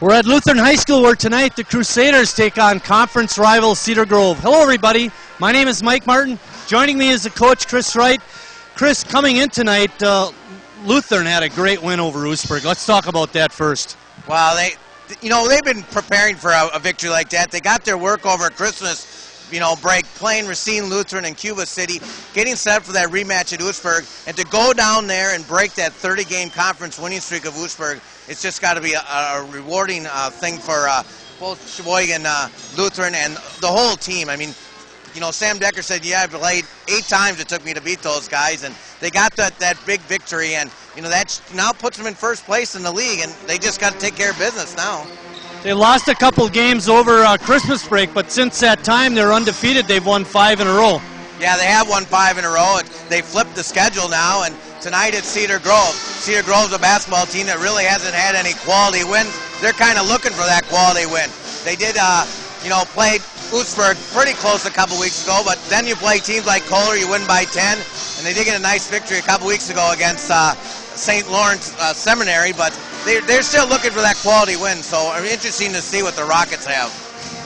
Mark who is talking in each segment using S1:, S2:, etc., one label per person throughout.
S1: We're at Lutheran High School where tonight the Crusaders take on conference rival Cedar Grove. Hello, everybody. My name is Mike Martin. Joining me is the coach, Chris Wright. Chris, coming in tonight, uh, Lutheran had a great win over Oostburg. Let's talk about that first.
S2: Well, they, you know, they've been preparing for a, a victory like that. They got their work over Christmas you know, break playing Racine Lutheran in Cuba City, getting set for that rematch at Oostburg, and to go down there and break that 30-game conference winning streak of Oostburg, it's just got to be a, a rewarding uh, thing for uh, both Sheboygan uh, Lutheran and the whole team. I mean, you know, Sam Decker said, yeah, I played eight times it took me to beat those guys, and they got that, that big victory, and, you know, that now puts them in first place in the league, and they just got to take care of business now.
S1: They lost a couple games over uh, Christmas break, but since that time they're undefeated. They've won five in a row.
S2: Yeah, they have won five in a row. They flipped the schedule now, and tonight it's Cedar Grove. Cedar Grove's a basketball team that really hasn't had any quality wins. They're kind of looking for that quality win. They did, uh, you know, play Oostburg pretty close a couple weeks ago, but then you play teams like Kohler, you win by 10, and they did get a nice victory a couple weeks ago against uh, St. Lawrence uh, Seminary, but they're, they're still looking for that quality win, so it's interesting to see what the Rockets have.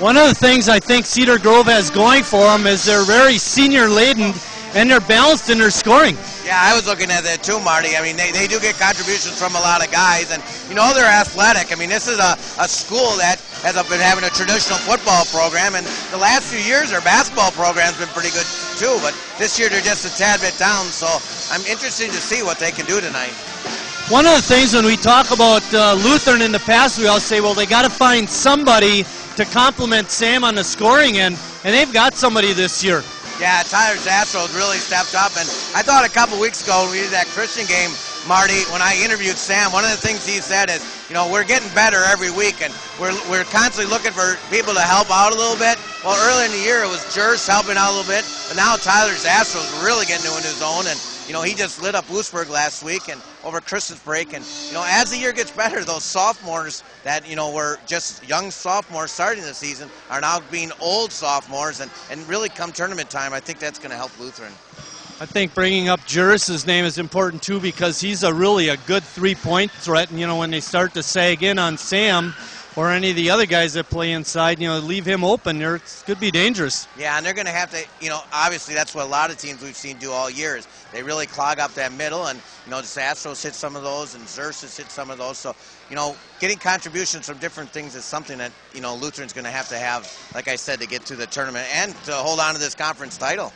S1: One of the things I think Cedar Grove has going for them is they're very senior laden and they're balanced in their scoring.
S2: Yeah, I was looking at that too, Marty. I mean, they, they do get contributions from a lot of guys, and you know they're athletic. I mean, this is a, a school that has been having a traditional football program, and the last few years their basketball program's been pretty good too. But this year they're just a tad bit down, so I'm interested to see what they can do tonight.
S1: One of the things when we talk about uh, Lutheran in the past, we all say, well, they got to find somebody to complement Sam on the scoring end, and they've got somebody this year.
S2: Yeah, Tyler Zastrow really stepped up, and I thought a couple weeks ago when we did that Christian game, Marty, when I interviewed Sam, one of the things he said is, you know, we're getting better every week, and we're, we're constantly looking for people to help out a little bit. Well, earlier in the year, it was Jers helping out a little bit, but now Tyler Zastrow's really getting into his own, and you know, he just lit up Oostburg last week and over Christmas break. And, you know, as the year gets better, those sophomores that, you know, were just young sophomores starting the season are now being old sophomores. And, and really come tournament time, I think that's going to help Lutheran.
S1: I think bringing up Juris's name is important too because he's a really a good three-point threat. And, you know, when they start to sag in on Sam, or any of the other guys that play inside, you know, leave him open. There, it could be dangerous.
S2: Yeah, and they're going to have to, you know, obviously that's what a lot of teams we've seen do all year is they really clog up that middle, and you know, the Astros hit some of those, and Xerxes hit some of those. So, you know, getting contributions from different things is something that you know Lutheran's going to have to have, like I said, to get to the tournament and to hold on to this conference title.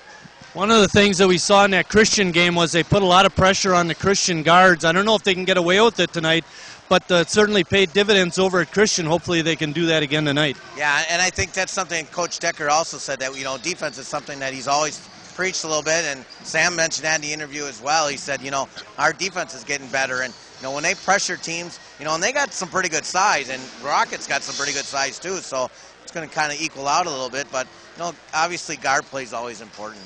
S1: One of the things that we saw in that Christian game was they put a lot of pressure on the Christian guards. I don't know if they can get away with it tonight, but uh, certainly paid dividends over at Christian. Hopefully they can do that again tonight.
S2: Yeah, and I think that's something Coach Decker also said that, you know, defense is something that he's always preached a little bit, and Sam mentioned that in the interview as well. He said, you know, our defense is getting better, and, you know, when they pressure teams, you know, and they got some pretty good size, and Rockets got some pretty good size too, so it's going to kind of equal out a little bit, but, you know, obviously guard play is always important.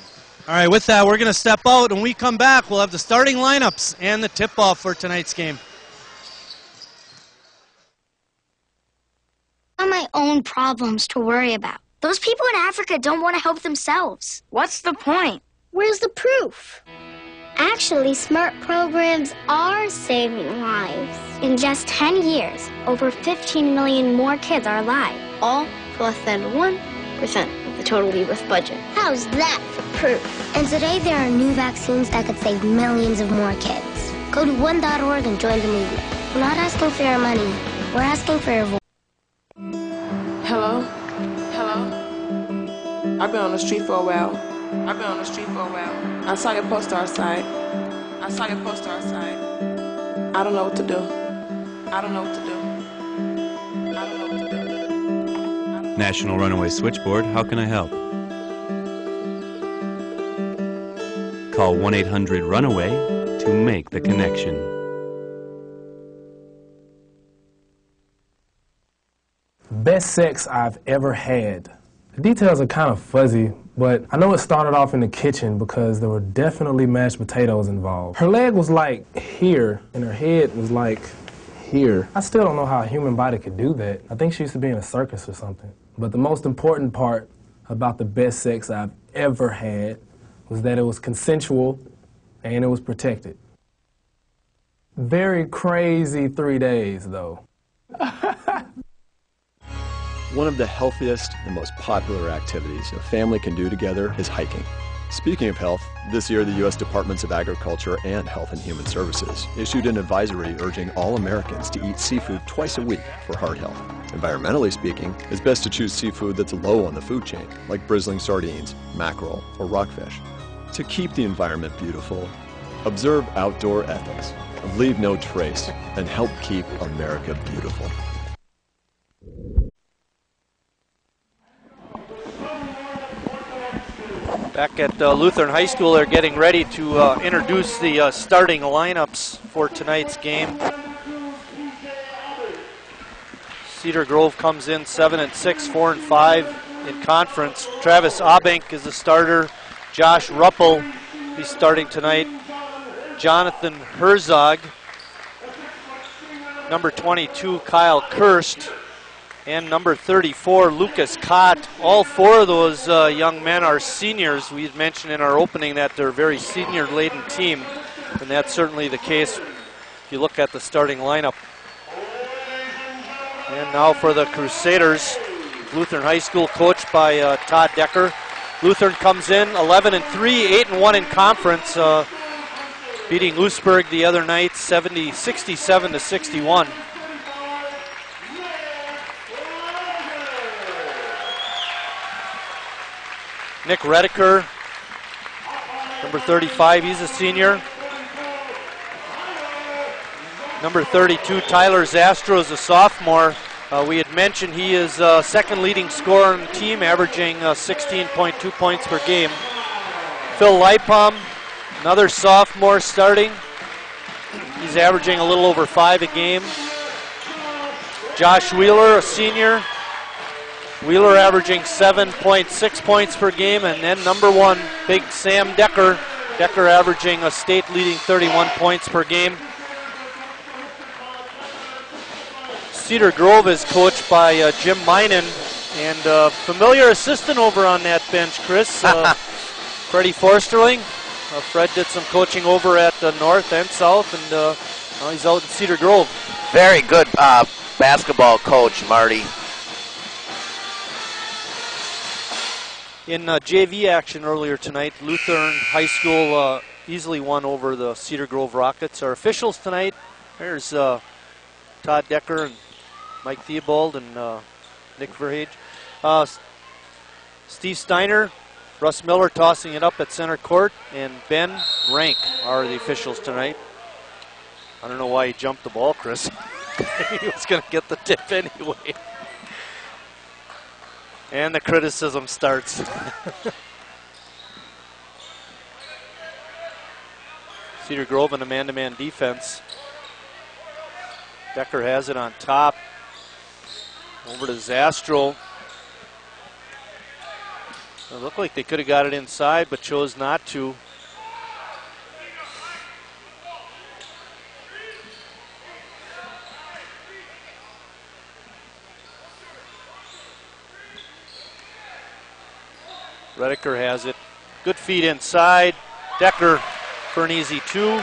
S1: All right, with that, we're going to step out. When we come back, we'll have the starting lineups and the tip-off for tonight's game.
S3: My own problems to worry about. Those people in Africa don't want to help themselves.
S4: What's the point?
S3: Where's the proof? Actually, smart programs are saving lives. In just 10 years, over 15 million more kids are alive.
S4: All for less than 1% of the total U.S. budget.
S3: How's that for proof? And today there are new vaccines that could save millions of more kids. Go to one.org and join the movement. We're not asking for your money. We're asking for your voice.
S5: Hello? Hello? I've been on the street for a while. I've been on the street for a while. I saw your poster outside. I saw your poster outside. I don't know what to do. I don't know what to do. I don't know what to do.
S6: National Runaway Switchboard, how can I help? Call 1 800 Runaway to make the connection.
S7: Best sex I've ever had. The details are kind of fuzzy, but I know it started off in the kitchen because there were definitely mashed potatoes involved. Her leg was like here, and her head was like here. I still don't know how a human body could do that. I think she used to be in a circus or something. But the most important part about the best sex I've ever had was that it was consensual and it was protected. Very crazy three days, though.
S8: One of the healthiest and most popular activities a family can do together is hiking. Speaking of health, this year the U.S. Departments of Agriculture and Health and Human Services issued an advisory urging all Americans to eat seafood twice a week for heart health. Environmentally speaking, it's best to choose seafood that's low on the food chain, like bristling sardines, mackerel, or rockfish. To keep the environment beautiful, observe outdoor ethics, leave no trace, and help keep America beautiful.
S1: Back at uh, Lutheran High School, they're getting ready to uh, introduce the uh, starting lineups for tonight's game. Cedar Grove comes in seven and six, four and five in conference. Travis Abenk is the starter. Josh Ruppel, he's starting tonight. Jonathan Herzog, number 22, Kyle Kirst, and number 34, Lucas Kott. All four of those uh, young men are seniors. We mentioned in our opening that they're a very senior laden team, and that's certainly the case if you look at the starting lineup. And now for the Crusaders, Lutheran High School, coached by uh, Todd Decker. Lutheran comes in 11 and 3, 8 and 1 in conference, uh, beating Oostburg the other night 70, 67 to 61. Nick Rediker, number 35, he's a senior. Number 32, Tyler Zastrow is a sophomore. Uh, we had mentioned he is uh, second leading scorer on the team, averaging uh, 16.2 points per game. Phil Lipom, another sophomore starting. He's averaging a little over five a game. Josh Wheeler, a senior, Wheeler averaging 7.6 points per game, and then number one, big Sam Decker. Decker averaging a state leading 31 points per game. Cedar Grove is coached by uh, Jim Minen, and uh, familiar assistant over on that bench, Chris. Uh, Freddie Forsterling. Uh, Fred did some coaching over at the North and South, and uh, he's out in Cedar Grove.
S2: Very good uh, basketball coach, Marty.
S1: In uh, JV action earlier tonight, Lutheran High School uh, easily won over the Cedar Grove Rockets. Our officials tonight, there's uh, Todd Decker and Mike Theobald and uh, Nick Verhage. Uh, Steve Steiner, Russ Miller tossing it up at center court, and Ben Rank are the officials tonight. I don't know why he jumped the ball, Chris. he was going to get the tip anyway. And the criticism starts. Cedar Grove in a man-to-man defense. Decker has it on top. Over to Zastrow. It looked like they could have got it inside, but chose not to. Rediker has it. Good feed inside. Decker for an easy two.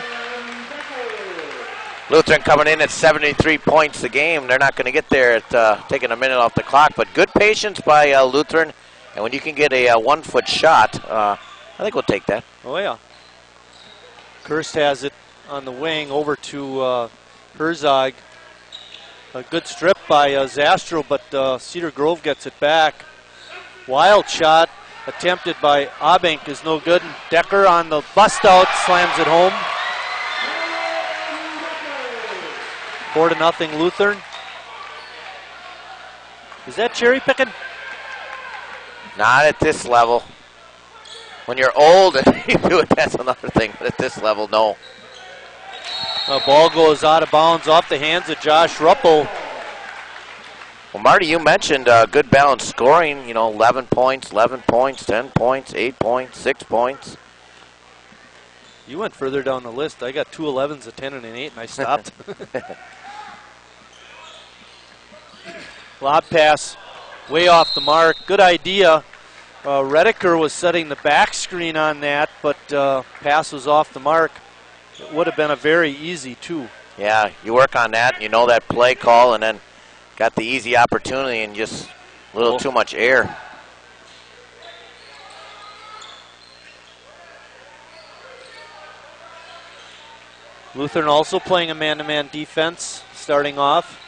S2: Lutheran coming in at 73 points a game. They're not going to get there at uh, taking a minute off the clock, but good patience by uh, Lutheran. And when you can get a uh, one foot shot, uh, I think we'll take that.
S1: Oh, yeah. Kirst has it on the wing over to uh, Herzog. A good strip by uh, Zastrow, but Cedar Grove gets it back. Wild shot attempted by Abenk is no good. Decker on the bust out slams it home. Four to nothing Lutheran. Is that cherry picking?
S2: Not at this level. When you're old and you do it, that's another thing. But at this level, no.
S1: The ball goes out of bounds off the hands of Josh Ruppel.
S2: Well, Marty, you mentioned uh, good balanced scoring. You know, 11 points, 11 points, 10 points, 8 points, 6 points.
S1: You went further down the list. I got two 11s, a 10, and an 8, and I stopped. Lob pass, way off the mark. Good idea. Uh, Rediker was setting the back screen on that, but uh, pass was off the mark. It would have been a very easy two.
S2: Yeah, you work on that, you know that play call, and then
S9: got the easy opportunity and just a little too much air.
S1: Lutheran also playing a man-to-man defense, starting off.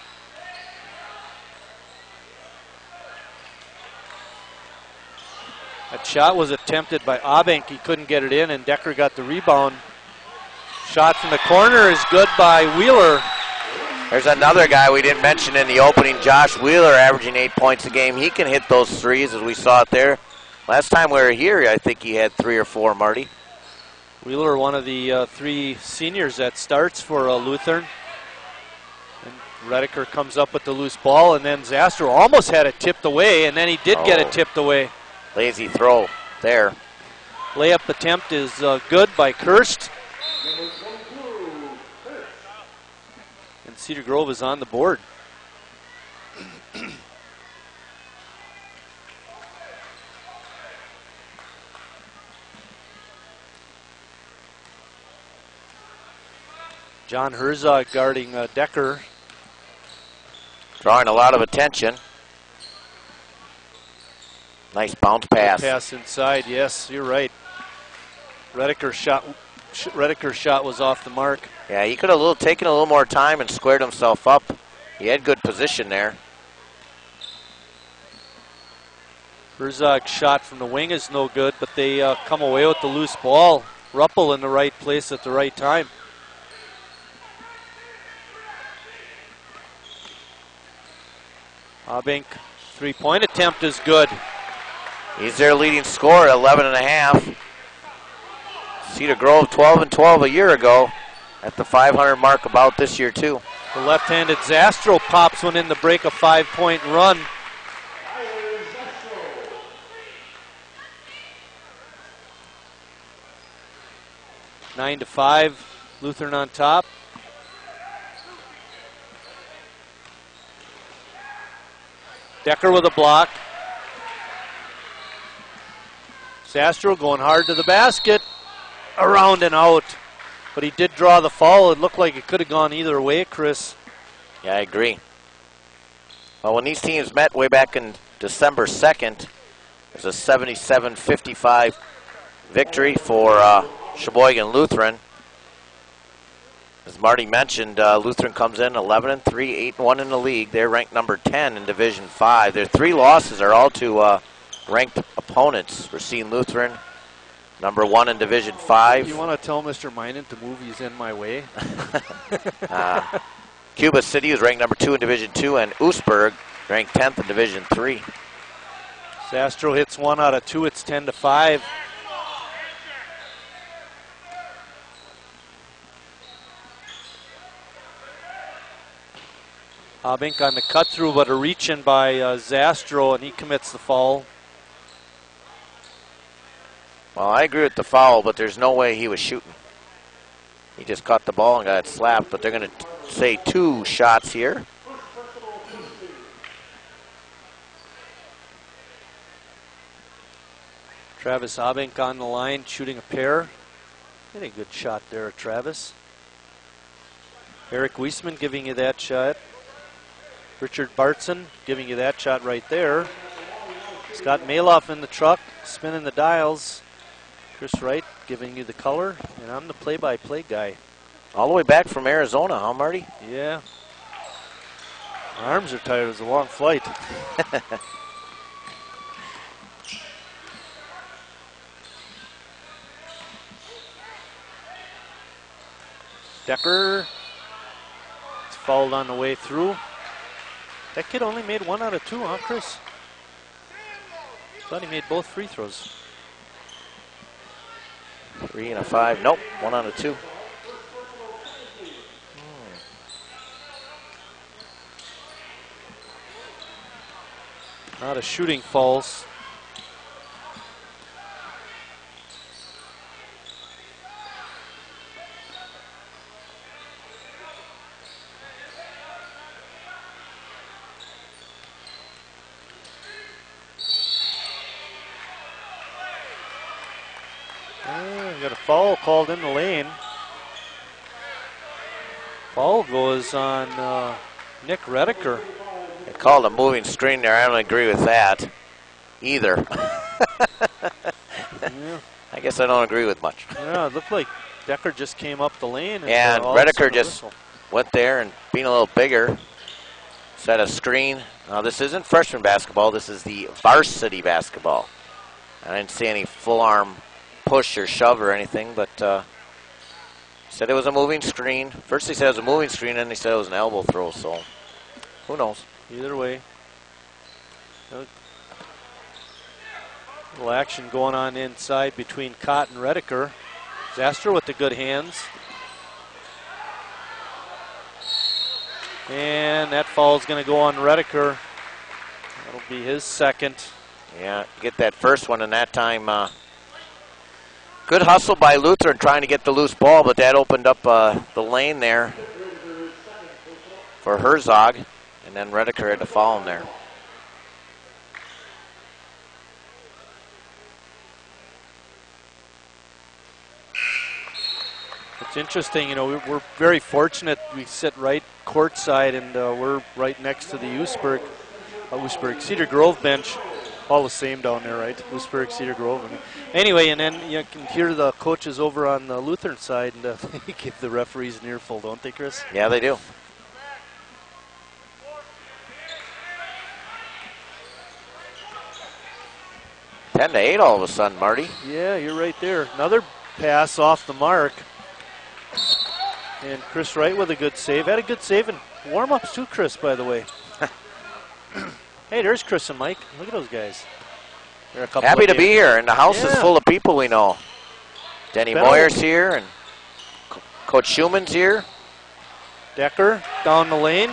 S1: That shot was attempted by Abank. He couldn't get it in, and Decker got the rebound. Shot from the corner is good by Wheeler.
S9: There's another guy we didn't mention in the opening, Josh Wheeler, averaging eight points a game. He can hit those threes, as we saw it there. Last time we were here, I think he had three or four, Marty.
S1: Wheeler, one of the uh, three seniors that starts for uh, Lutheran. And Redeker comes up with the loose ball, and then Zastrow almost had it tipped away, and then he did oh. get it oh. tipped away.
S9: Lazy throw there.
S1: Layup attempt is uh, good by Kirst. Cedar Grove is on the board. John Herzog guarding uh, Decker.
S9: Drawing a lot of attention. Nice bounce pass.
S1: pass inside, yes, you're right. Redeker's shot, Redeker's shot was off the mark.
S9: Yeah, he could have little, taken a little more time and squared himself up. He had good position there.
S1: Herzog's shot from the wing is no good, but they uh, come away with the loose ball. Ruppel in the right place at the right time. Abink three-point attempt is good.
S9: He's their leading scorer, 11 and a half. Cedar Grove 12 and 12 a year ago at the 500 mark about this year too.
S1: The left-handed Zastrow pops one in to break a five-point run. Nine to five, Lutheran on top. Decker with a block. Zastrow going hard to the basket. Around and out. But he did draw the foul. It looked like it could have gone either way, Chris.
S9: Yeah, I agree. Well, when these teams met way back in December 2nd, it was a 77 55 victory for uh, Sheboygan Lutheran. As Marty mentioned, uh, Lutheran comes in 11 and 3, 8 and 1 in the league. They're ranked number 10 in Division 5. Their three losses are all to uh, ranked opponents. Seeing Lutheran number one in Division 5.
S1: You want to tell Mr. Minot to move? He's in my way.
S9: uh, Cuba City is ranked number two in Division 2, and Oostburg ranked 10th in Division 3.
S1: Zastrow hits one out of two. It's 10 to 5. Abink on the cut through, but a reach in by uh, Zastrow, and he commits the foul.
S9: Well, I agree with the foul, but there's no way he was shooting. He just caught the ball and got slapped, but they're going to say two shots here.
S1: Travis Abink on the line, shooting a pair. Hit a good shot there, Travis. Eric Weisman giving you that shot. Richard Bartson giving you that shot right there. Scott Maloff in the truck, spinning the dials. Chris Wright giving you the color, and I'm the play-by-play guy.
S9: All the way back from Arizona, huh, Marty?
S1: Yeah. My arms are tired. It was a long flight. Decker. It's fouled on the way through. That kid only made one out of two, huh, Chris? Thought he made both free throws.
S9: Three and a five. Nope, one out of two.
S1: Not a shooting falls. foul called in the lane. Foul goes on uh, Nick Redeker.
S9: They called a moving screen there. I don't agree with that either.
S1: Yeah.
S9: I guess I don't agree with much.
S1: Yeah, it looked like Decker just came up the lane. And,
S9: and
S1: all of a
S9: Redeker just
S1: whistle.
S9: went there and being a little bigger, set a screen. Now this isn't freshman basketball. This is the varsity basketball. I didn't see any full arm push or shove or anything, but uh, said it was a moving screen. First he said it was a moving screen, and he said it was an elbow throw. So who knows?
S1: Either way. A little action going on inside between Cott and Redeker. Zastrow with the good hands. And that foul is going to go on Redeker. That'll be his second.
S9: Yeah, get that first one, and that time, uh, good hustle by Lutheran trying to get the loose ball, but that opened up uh, the lane there for Herzog, and then Redeker had to follow him there.
S1: It's interesting, you know, we- we're very fortunate. We sit right courtside, and uh, we're right next to the Oostburg, uh, Cedar Grove bench. All the same down there, right? Oostburg, Cedar Grove. Mean, anyway, and then you can hear the coaches over on the Lutheran side, and uh, they give the referees an earful, don't they, Chris?
S9: Yeah, they do. Ten to eight all of a sudden, Marty.
S1: Yeah, you're right there. Another pass off the mark. And Chris Wright with a good save. Had a good save in warm ups too, Chris, by the way. hey, there's Chris and Mike. Look at those guys. They're a couple
S9: Happy to be here, and the house is full of people we know. Denny Moyer's here, and Co- Coach Schumann's here.
S1: Decker down the lane.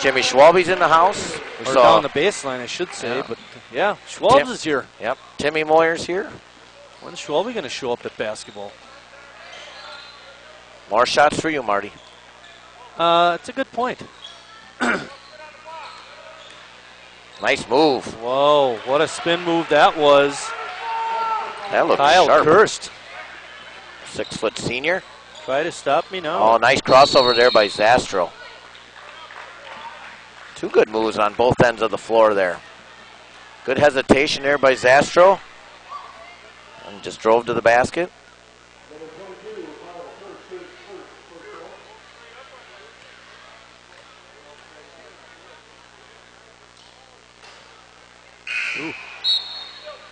S9: Jimmy Schwalbe's in the house. We
S1: Or
S9: saw-
S1: down the baseline, I should say.
S9: Yeah.
S1: But yeah, Schwab's
S9: Tim-
S1: is here.
S9: Yep, Timmy Moyer's here.
S1: When's Schwalbe going to show up at basketball?
S9: More shots for you, Marty.
S1: Uh, it's a good point.
S9: Nice move.
S1: Whoa, what a spin move that was.
S9: That looked
S1: Kyle
S9: sharp.
S1: Kirst.
S9: Six foot senior.
S1: Try to stop me now.
S9: Oh, nice crossover there by Zastrow. Two good moves on both ends of the floor there. Good hesitation there by Zastrow. And just drove to the basket.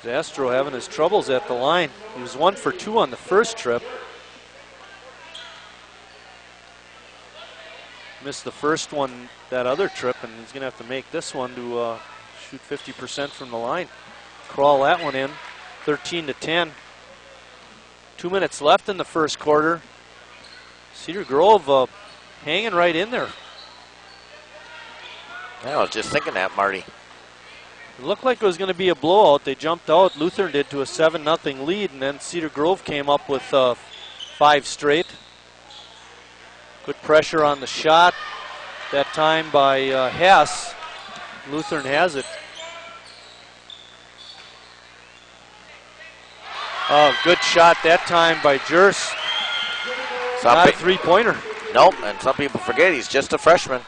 S1: Zastrow having his troubles at the line. He was one for two on the first trip. Missed the first one that other trip, and he's going to have to make this one to uh, shoot 50% from the line. Crawl that one in, 13 to 10. Two minutes left in the first quarter. Cedar Grove uh, hanging right in there.
S9: I was just thinking that, Marty.
S1: It looked like it was going to be a blowout. They jumped out. Lutheran did to a 7 0 lead, and then Cedar Grove came up with uh, five straight. Good pressure on the shot. That time by uh, Hess. Lutheran has it. Oh, good shot that time by Jers.
S9: Some
S1: Not a three pointer.
S9: Nope, and some people forget he's just a freshman.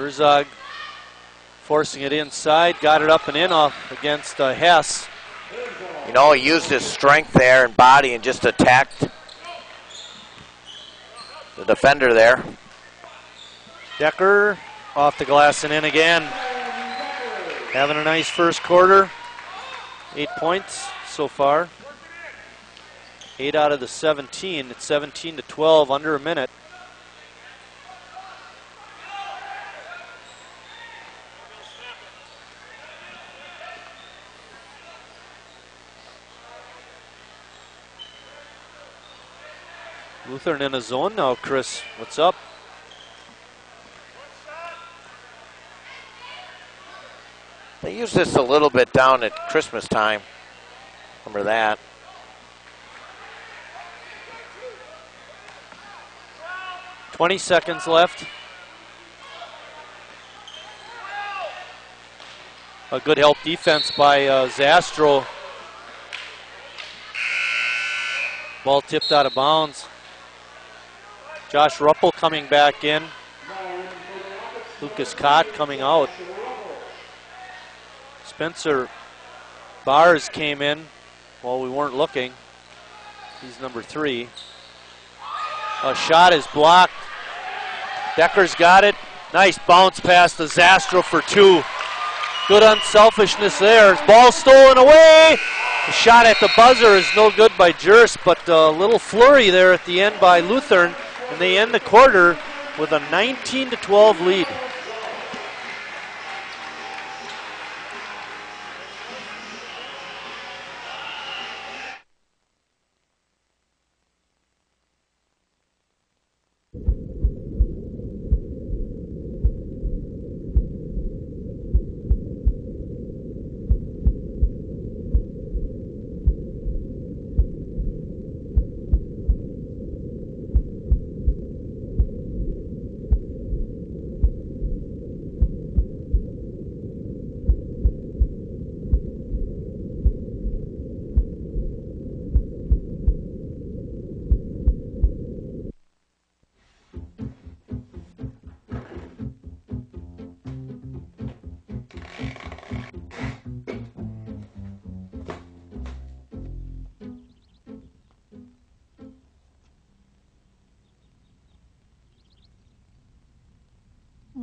S1: Herzog forcing it inside, got it up and in off against uh, Hess.
S9: You know, he used his strength there and body and just attacked the defender there.
S1: Decker off the glass and in again. Having a nice first quarter. Eight points so far. Eight out of the 17. It's 17 to 12, under a minute. Lutheran in a zone now, Chris. What's up?
S9: They used this a little bit down at Christmas time. Remember that?
S1: Twenty seconds left. A good help defense by uh, Zastrow. Ball tipped out of bounds. Josh Ruppel coming back in. Lucas Cott coming out. Spencer Bars came in while we weren't looking. He's number three. A shot is blocked. Decker's got it. Nice bounce pass to Zastrow for two. Good unselfishness there. Ball stolen away. The shot at the buzzer is no good by Jers, but a little flurry there at the end by Lutheran, and they end the quarter with a 19 to 12 lead.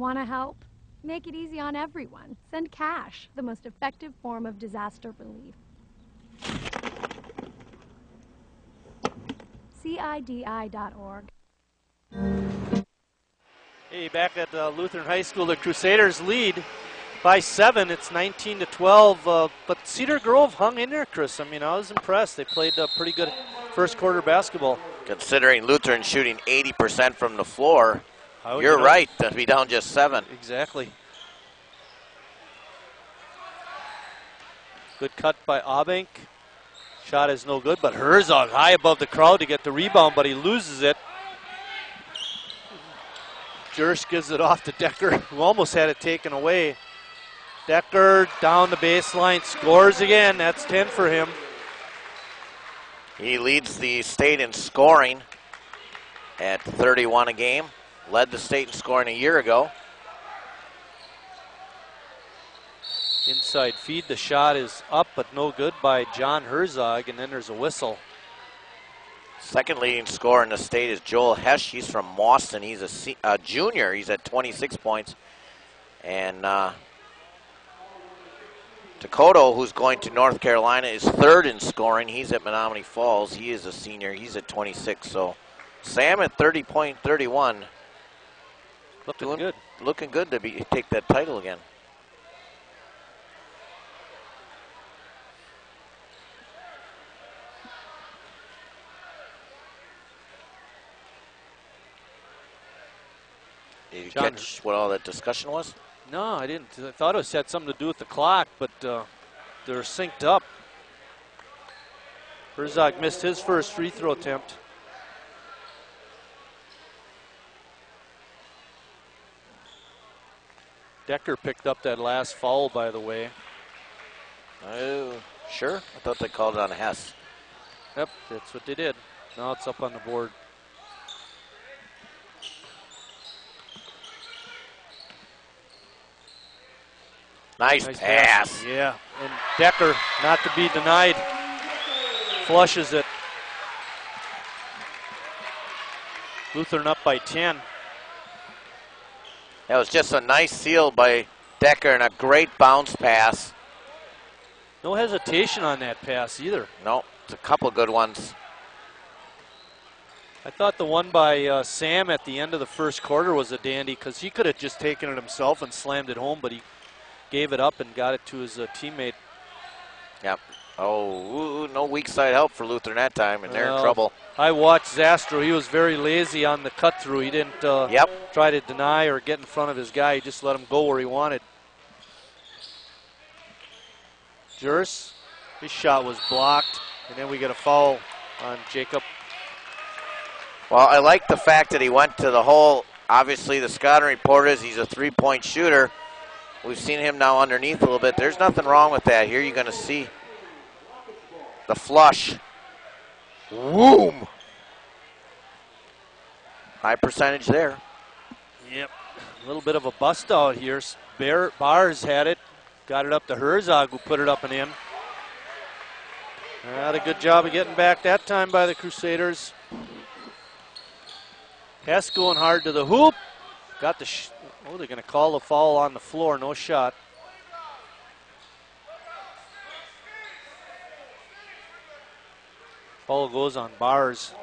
S10: Want to help? Make it easy on everyone. Send cash, the most effective form of disaster relief. CIDI.org.
S1: Hey, back at uh, Lutheran High School, the Crusaders lead by seven. It's 19 to 12. Uh, but Cedar Grove hung in there, Chris. I mean, I was impressed. They played uh, pretty good first quarter basketball.
S9: Considering Lutheran shooting 80% from the floor,
S1: How-
S9: you're
S1: you know-
S9: right to be down just seven.
S1: Exactly. Good cut by Abank. Shot is no good, but Herzog high above the crowd to get the rebound, but he loses it. Jers gives it off to Decker, who almost had it taken away. Decker down the baseline, scores again. That's 10 for him.
S9: He leads the state in scoring at 31 a game. Led the state in scoring a year ago.
S1: Inside feed, the shot is up, but no good by John Herzog, and then there's a whistle.
S9: Second leading scorer in the state is Joel Hesch. He's from Boston. He's a se- a junior. He's at 26 points. And uh, Tokoto, who's going to North Carolina, is third in scoring. He's at Menomonee Falls. He is a senior. He's at 26. So Sam at 30 point 31.
S1: Looking
S9: Doing-
S1: good.
S9: Looking good to be take that title again. Did you
S1: John-
S9: catch what all that discussion was?
S1: No, I didn't. I thought it was had something to do with the clock, but uh, they're synced up. Herzog missed his first free throw attempt. Decker picked up that last foul, by the way.
S9: Oh, sure. I thought they called it on Hess.
S1: Yep, that's what they did. Now it's up on the board.
S9: Nice,
S1: Nice
S9: pass.
S1: Yeah, and Decker, not to be denied, flushes it. Lutheran up by 10.
S9: That was just a nice seal by Decker and a great bounce pass.
S1: No hesitation on that pass either.
S9: No, it's a couple good ones.
S1: I thought the one by uh, Sam at the end of the first quarter was a dandy because he could have just taken it himself and slammed it home, but he gave it up and got it to his uh, teammate.
S9: Yep. Oh, ooh, no weak side help for Lutheran that time, and they're in trouble.
S1: I watched Zastrow. He was very lazy on the cut through. He didn't uh,
S9: Yep.
S1: try to deny or get in front of his guy. He just let him go where he wanted. Jers, his shot was blocked, and then we get a foul on Jacob.
S9: Well, I like the fact that he went to the hole. Obviously, the scouting report is he's a three-point shooter. We've seen him now underneath a little bit. There's nothing wrong with that. Here you're going to see the flush. Boom! High percentage there.
S1: Yep. A little bit of a bust out here. Bear, Bars had it. Got it up to Herzog, who put it up and in. Had a good job of getting back that time by the Crusaders. Hess going hard to the hoop. Got the. Oh, they're going to call the foul on the floor. No shot. Foul goes on Bars.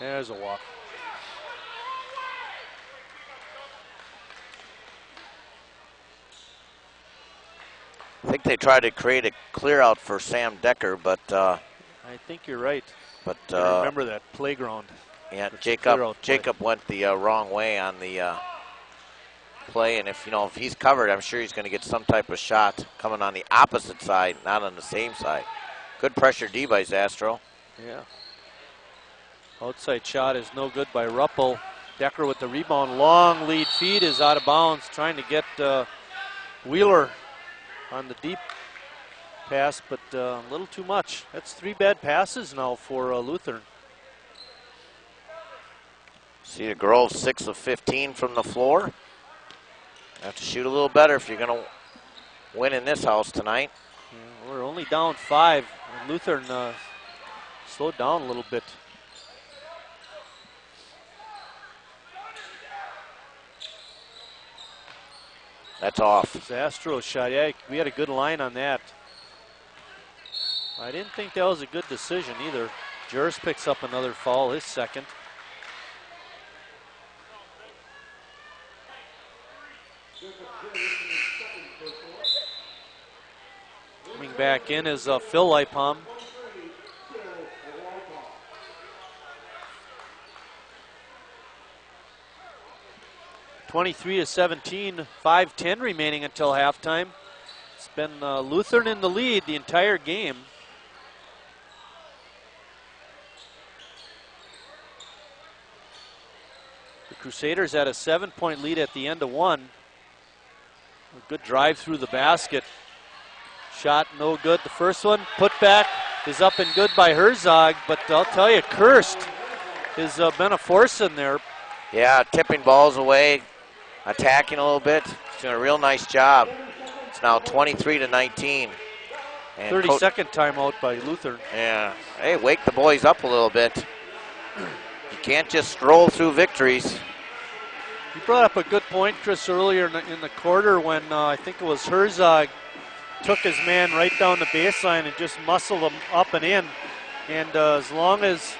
S1: There's a walk.
S9: I think they tried to create a clear out for Sam Decker, but uh,
S1: I think you're right.
S9: but
S1: I
S9: uh,
S1: remember that playground.
S9: Yeah, Jacob
S1: clear out play.
S9: Jacob went the uh, wrong way on the uh, play, and if you know if he's covered, I'm sure he's going to get some type of shot coming on the opposite side, not on the same side. Good pressure D by Zastrow.
S1: Yeah. Outside shot is no good by Ruppel. Decker with the rebound. Long lead feed is out of bounds, trying to get uh, Wheeler on the deep pass, but uh, a little too much. That's three bad passes now for uh, Lutheran.
S9: Cedar Grove six of 15 from the floor. Have to shoot a little better if you're going to win in this house tonight.
S1: Yeah, we're only down five, Lutheran uh, slowed down a little bit.
S9: That's off.
S1: Zastrow shot. Yeah, we had a good line on that. I didn't think that was a good decision either. Juris picks up another foul, his second. Back in is uh, Phil Lipom. Twenty-three to 17, 5-10 remaining until halftime. It's been uh, Lutheran in the lead the entire game. The Crusaders had a seven point lead at the end of one. A good drive through the basket. Shot no good. The first one, put back, is up and good by Herzog, but I'll tell you, Kirst has uh, been a force in there.
S9: Yeah, tipping balls away, attacking a little bit. He's doing a real nice job. It's now 23 to 19. And
S1: 30
S9: Co-
S1: second timeout by Luther.
S9: Yeah. Hey, wake the boys up a little bit. You can't just stroll through victories.
S1: You brought up a good point, Chris, earlier in the, in the quarter when uh, I think it was Herzog took his man right down the baseline and just muscled him up and in. And uh, as long as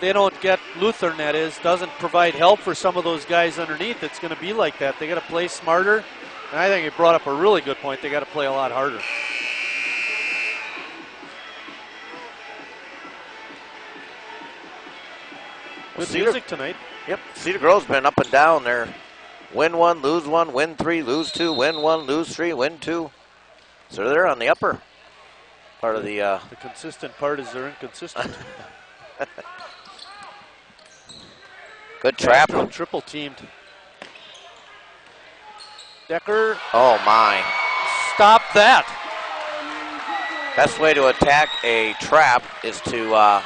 S1: they don't get Lutheran, that is, doesn't provide help for some of those guys underneath, it's going to be like that. They got to play smarter. And I think he brought up a really good point. They got to play a lot harder. Good
S9: Cedar-
S1: music tonight.
S9: Yep. Cedar Grove's been up and down there. Win one, lose one, win three, lose two, win one, lose three, win two. So they're on the upper part of the. Uh,
S1: The consistent part is they're inconsistent.
S9: good trap.
S1: Zastrow triple teamed. Decker,
S9: Oh my!
S1: stop that.
S9: Best way to attack a trap is to uh,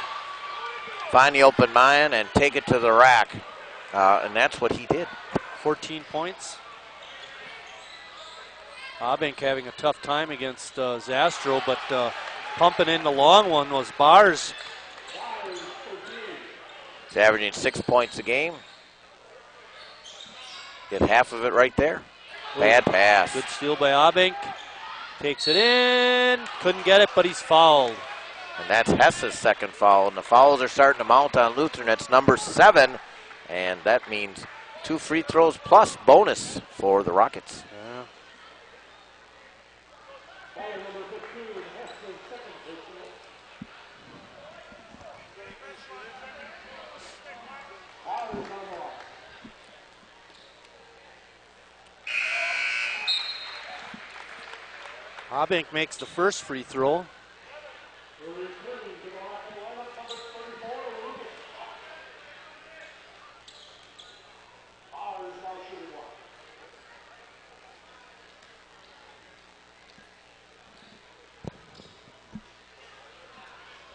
S9: find the open man and take it to the rack, uh, and that's what he did.
S1: 14 points. Abink having a tough time against uh, Zastrow, but uh, pumping in the long one was Bars.
S9: He's averaging six points a game. Get half of it right there. Bad pass.
S1: Good steal by Abink. Takes it in. Couldn't get it, but he's fouled.
S9: And that's Hess's second foul. And the fouls are starting to mount on Lutheran. That's number seven. And that means two free throws plus bonus for the Rockets.
S1: Habank makes the first free throw.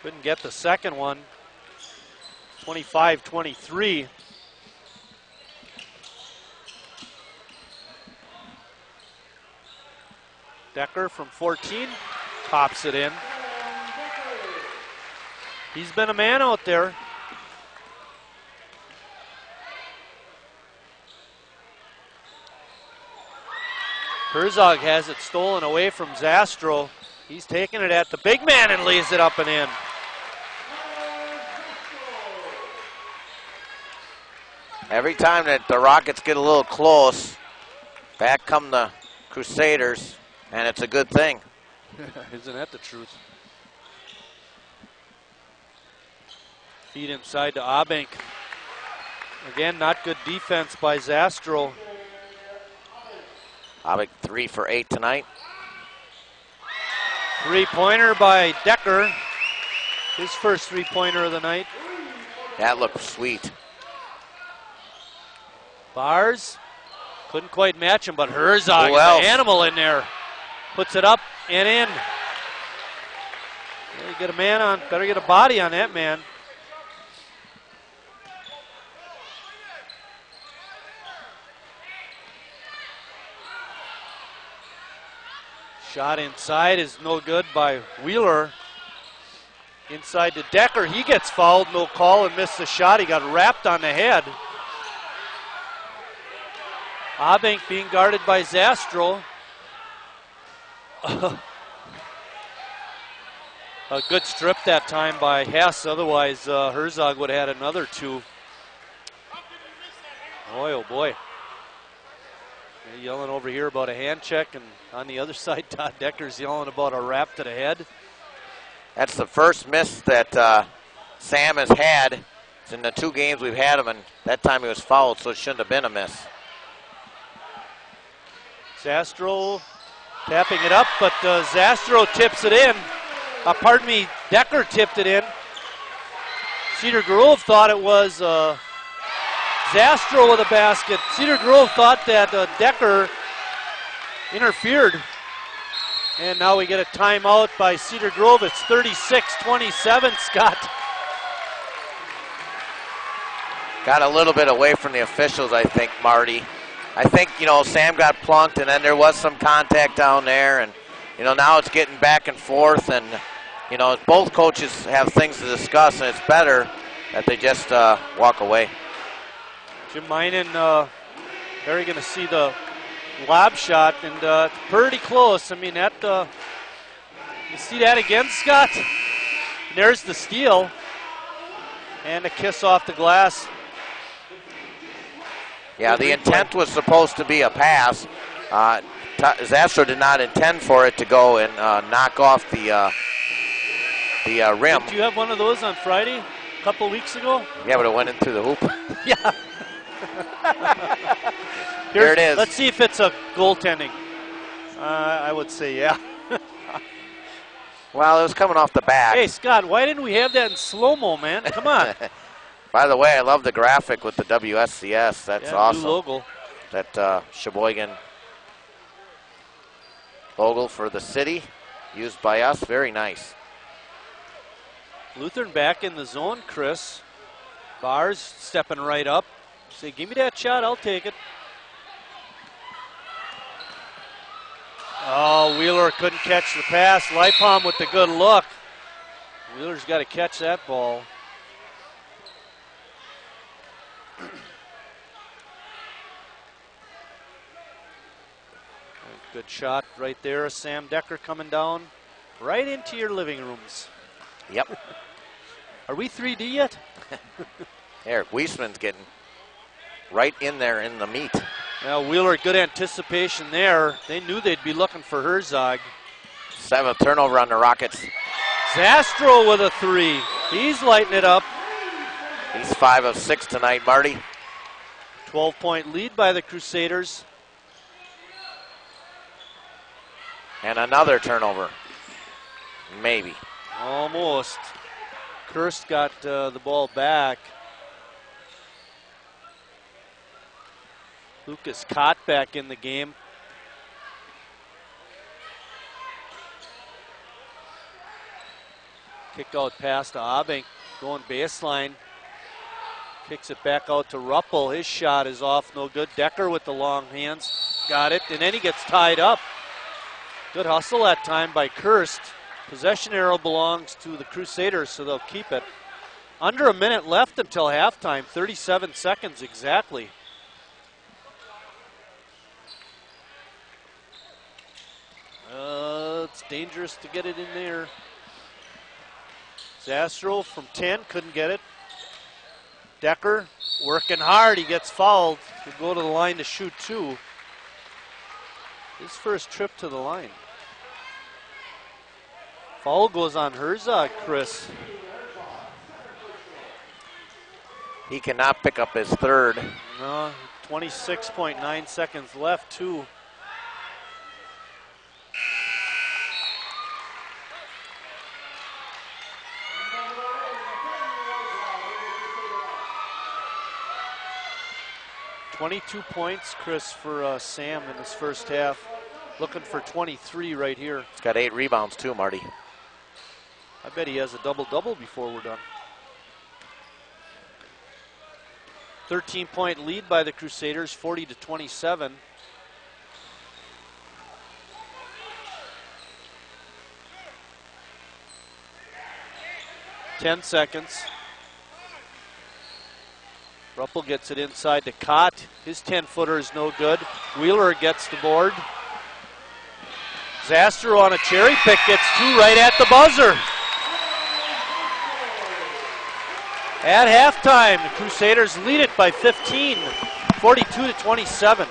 S1: Couldn't get the second one. 25 23. Decker from 14 pops it in. He's been a man out there. Herzog has it stolen away from Zastrow. He's taking it at the big man and lays it up and in.
S9: Every time that the Rockets get a little close, back come the Crusaders, and it's a good thing.
S1: Isn't that the truth? Feed inside to Abink. Again, not good defense by Zastrow.
S9: Abink three for eight tonight.
S1: Three pointer by Decker. His first three pointer of the night.
S9: That looked sweet.
S1: Bars couldn't quite match him, but Herzog
S9: Who
S1: is
S9: else?
S1: an animal in there. Puts it up and in. Better get a man on, better get a body on that man. Shot inside is no good by Wheeler. Inside to Decker. He gets fouled, no call, and missed the shot. He got wrapped on the head. Abink being guarded by Zastrow. A good strip that time by Hess. Otherwise, uh, Herzog would have had another two. Boy, oh boy. They're yelling over here about a hand check, and on the other side, Todd Decker's yelling about a wrap to the head.
S9: That's the first miss that uh, Sam has had It's in the two games we've had him, and that time he was fouled, so it shouldn't have been a miss.
S1: Zastrow tapping it up, but uh, Zastrow tips it in. Uh, pardon me, Decker tipped it in. Cedar Grove thought it was uh, Zastrow with a basket. Cedar Grove thought that uh, Decker interfered. And now we get a timeout by Cedar Grove. It's 36 27, Scott.
S9: Got a little bit away from the officials, I think, Marty. I think, you know, Sam got plunked, and then there was some contact down there, and, you know, now it's getting back and forth, and, you know, both coaches have things to discuss, and it's better that they just uh, walk away.
S1: Jim Minen, uh, they're going to see the lob shot, and uh, pretty close. I mean, that uh, you see that again, Scott? And there's the steal, and a kiss off the glass.
S9: Yeah, the intent was supposed to be a pass. Uh, did not intend for it to go and uh, knock off the uh, the uh, rim.
S1: Did you have one of those on Friday, a couple weeks ago?
S9: Yeah, but it went in through the hoop.
S1: Yeah.
S9: There it is.
S1: Let's see if it's a goaltending. Uh, I would say yeah.
S9: Well, it was coming off the back.
S1: hey, Scott, why didn't we have that in slow mo, man? Come on.
S9: By the way, I love the graphic with the WSCS. That's
S1: Yeah, new
S9: awesome.
S1: logo.
S9: That uh, Sheboygan logo for the city, used by us. Very nice.
S1: Lutheran back in the zone, Chris. Bars stepping right up. Say, give me that shot, I'll take it. Oh, Wheeler couldn't catch the pass. Lipom with the good look. Wheeler's got to catch that ball. Good shot right there. Sam Decker coming down right into your living rooms.
S9: Yep.
S1: Are we 3D yet?
S9: Eric Weisman's getting right in there in the meat.
S1: Now Wheeler, good anticipation there. They knew they'd be looking for Herzog.
S9: Seventh turnover on the Rockets.
S1: Zastrow with a three. He's lighting it up.
S9: He's five of six tonight, Marty.
S1: 12 point lead by the Crusaders.
S9: And another turnover. Maybe.
S1: Almost. Kirst got uh, the ball back. Lucas Cott back in the game. Kick out pass to Abink, going baseline. Kicks it back out to Ruppel. His shot is off, no good. Decker with the long hands, got it, and then he gets tied up. Good hustle that time by Kirst. Possession arrow belongs to the Crusaders, so they'll keep it. Under a minute left until halftime, 37 seconds exactly. Uh, it's dangerous to get it in there. Zastrow from 10, couldn't get it. Decker working hard, he gets fouled. He'll go to the line to shoot two. His first trip to the line. Foul goes on Herzog, Chris.
S9: He cannot pick up his third.
S1: No, 26.9 seconds left, too. Twenty-two points, Chris, for uh, Sam in this first half. Looking for 23 right here.
S9: He's got eight rebounds too, Marty.
S1: I bet he has a double-double before we're done. 13 point lead by the Crusaders, 40 to 27. Ten seconds. Ruppel gets it inside to Cott. His 10 footer is no good. Wheeler gets the board. Zastrow on a cherry pick gets two right at the buzzer. At halftime, the Crusaders lead it by 15, 42 to 27.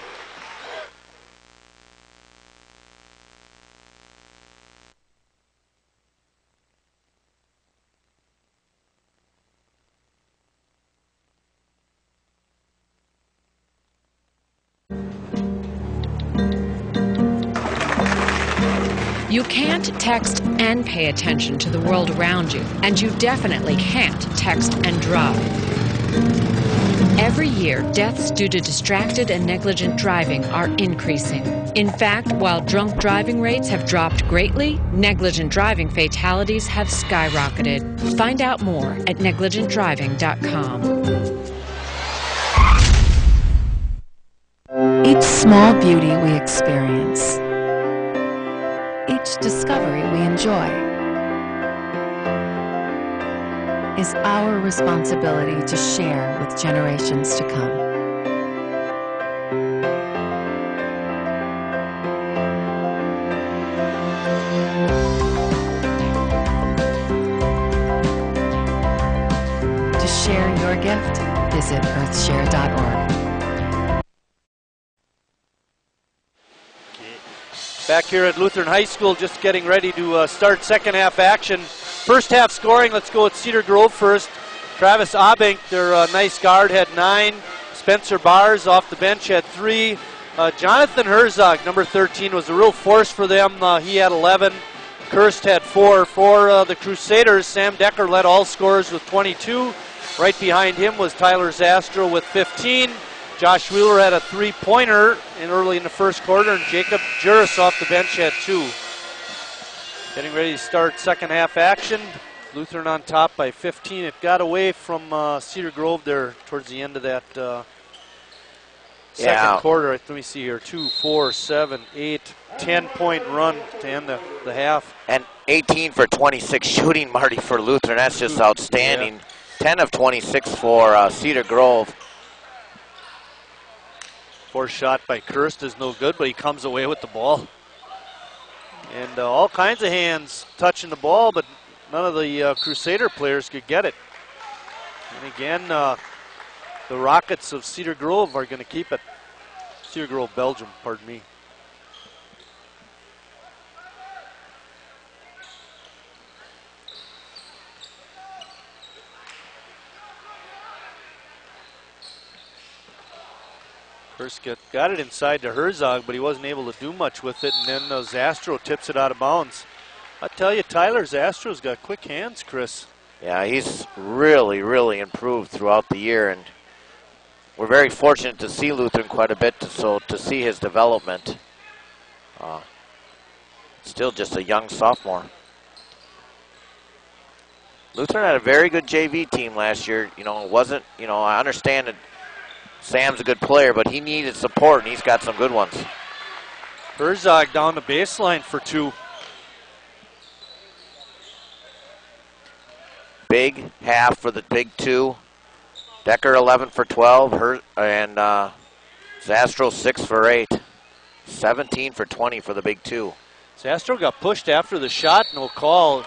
S11: Text and pay attention to the world around you, and you definitely can't text and drive. Every year, deaths due to distracted and negligent driving are increasing. In fact, while drunk driving rates have dropped greatly, negligent driving fatalities have skyrocketed. Find out more at negligentdriving.com.
S12: Each small beauty we experience, each discovery enjoy, is our responsibility to share with generations to come. To share your gift, visit earthshare.org.
S1: Back here at Lutheran High School, just getting ready to uh, start second half action. First half scoring, let's go with Cedar Grove first. Travis Abink, their uh, nice guard, had nine. Spencer Bars off the bench had three. Uh, Jonathan Herzog, number 13, was a real force for them. Uh, he had 11. Kirst had four. For uh, the Crusaders, Sam Decker led all scorers with 22. Right behind him was Tyler Zastrow with 15. Josh Wheeler had a three-pointer in early in the first quarter, and Jacob Juris off the bench had two. Getting ready to start second half action. Lutheran on top by 15. It got away from uh, Cedar Grove there towards the end of that uh, second
S9: Yeah.
S1: quarter. Let me see here. Two, four, seven, eight, ten point run to end the, the half.
S9: And 18 for 26 shooting, Marty, for Lutheran. That's just outstanding. 10 of 26 for uh, Cedar Grove.
S1: Fourth shot by Kirst is no good, but he comes away with the ball. And uh, all kinds of hands touching the ball, but none of the uh, Crusader players could get it. And again, uh, the Rockets of Cedar Grove are going to keep it. Cedar Grove, Belgium, pardon me. First get, got it inside to Herzog, but he wasn't able to do much with it, and then uh, Zastrow tips it out of bounds. I tell you, Tyler Zastrow's got quick hands, Chris.
S9: Yeah, he's really, really improved throughout the year, and we're very fortunate to see Lutheran quite a bit, so to see his development. Uh, still just a young sophomore. Lutheran had a very good JV team last year. You know, it wasn't, you know, I understand that Sam's a good player, but he needed support, and he's got some good ones.
S1: Herzog down the baseline for two.
S9: Big half for the big two. Decker 11 for 12, Her and uh, Zastrow 6 for 8. 17 for 20 for the big two.
S1: Zastrow got pushed after the shot, no call.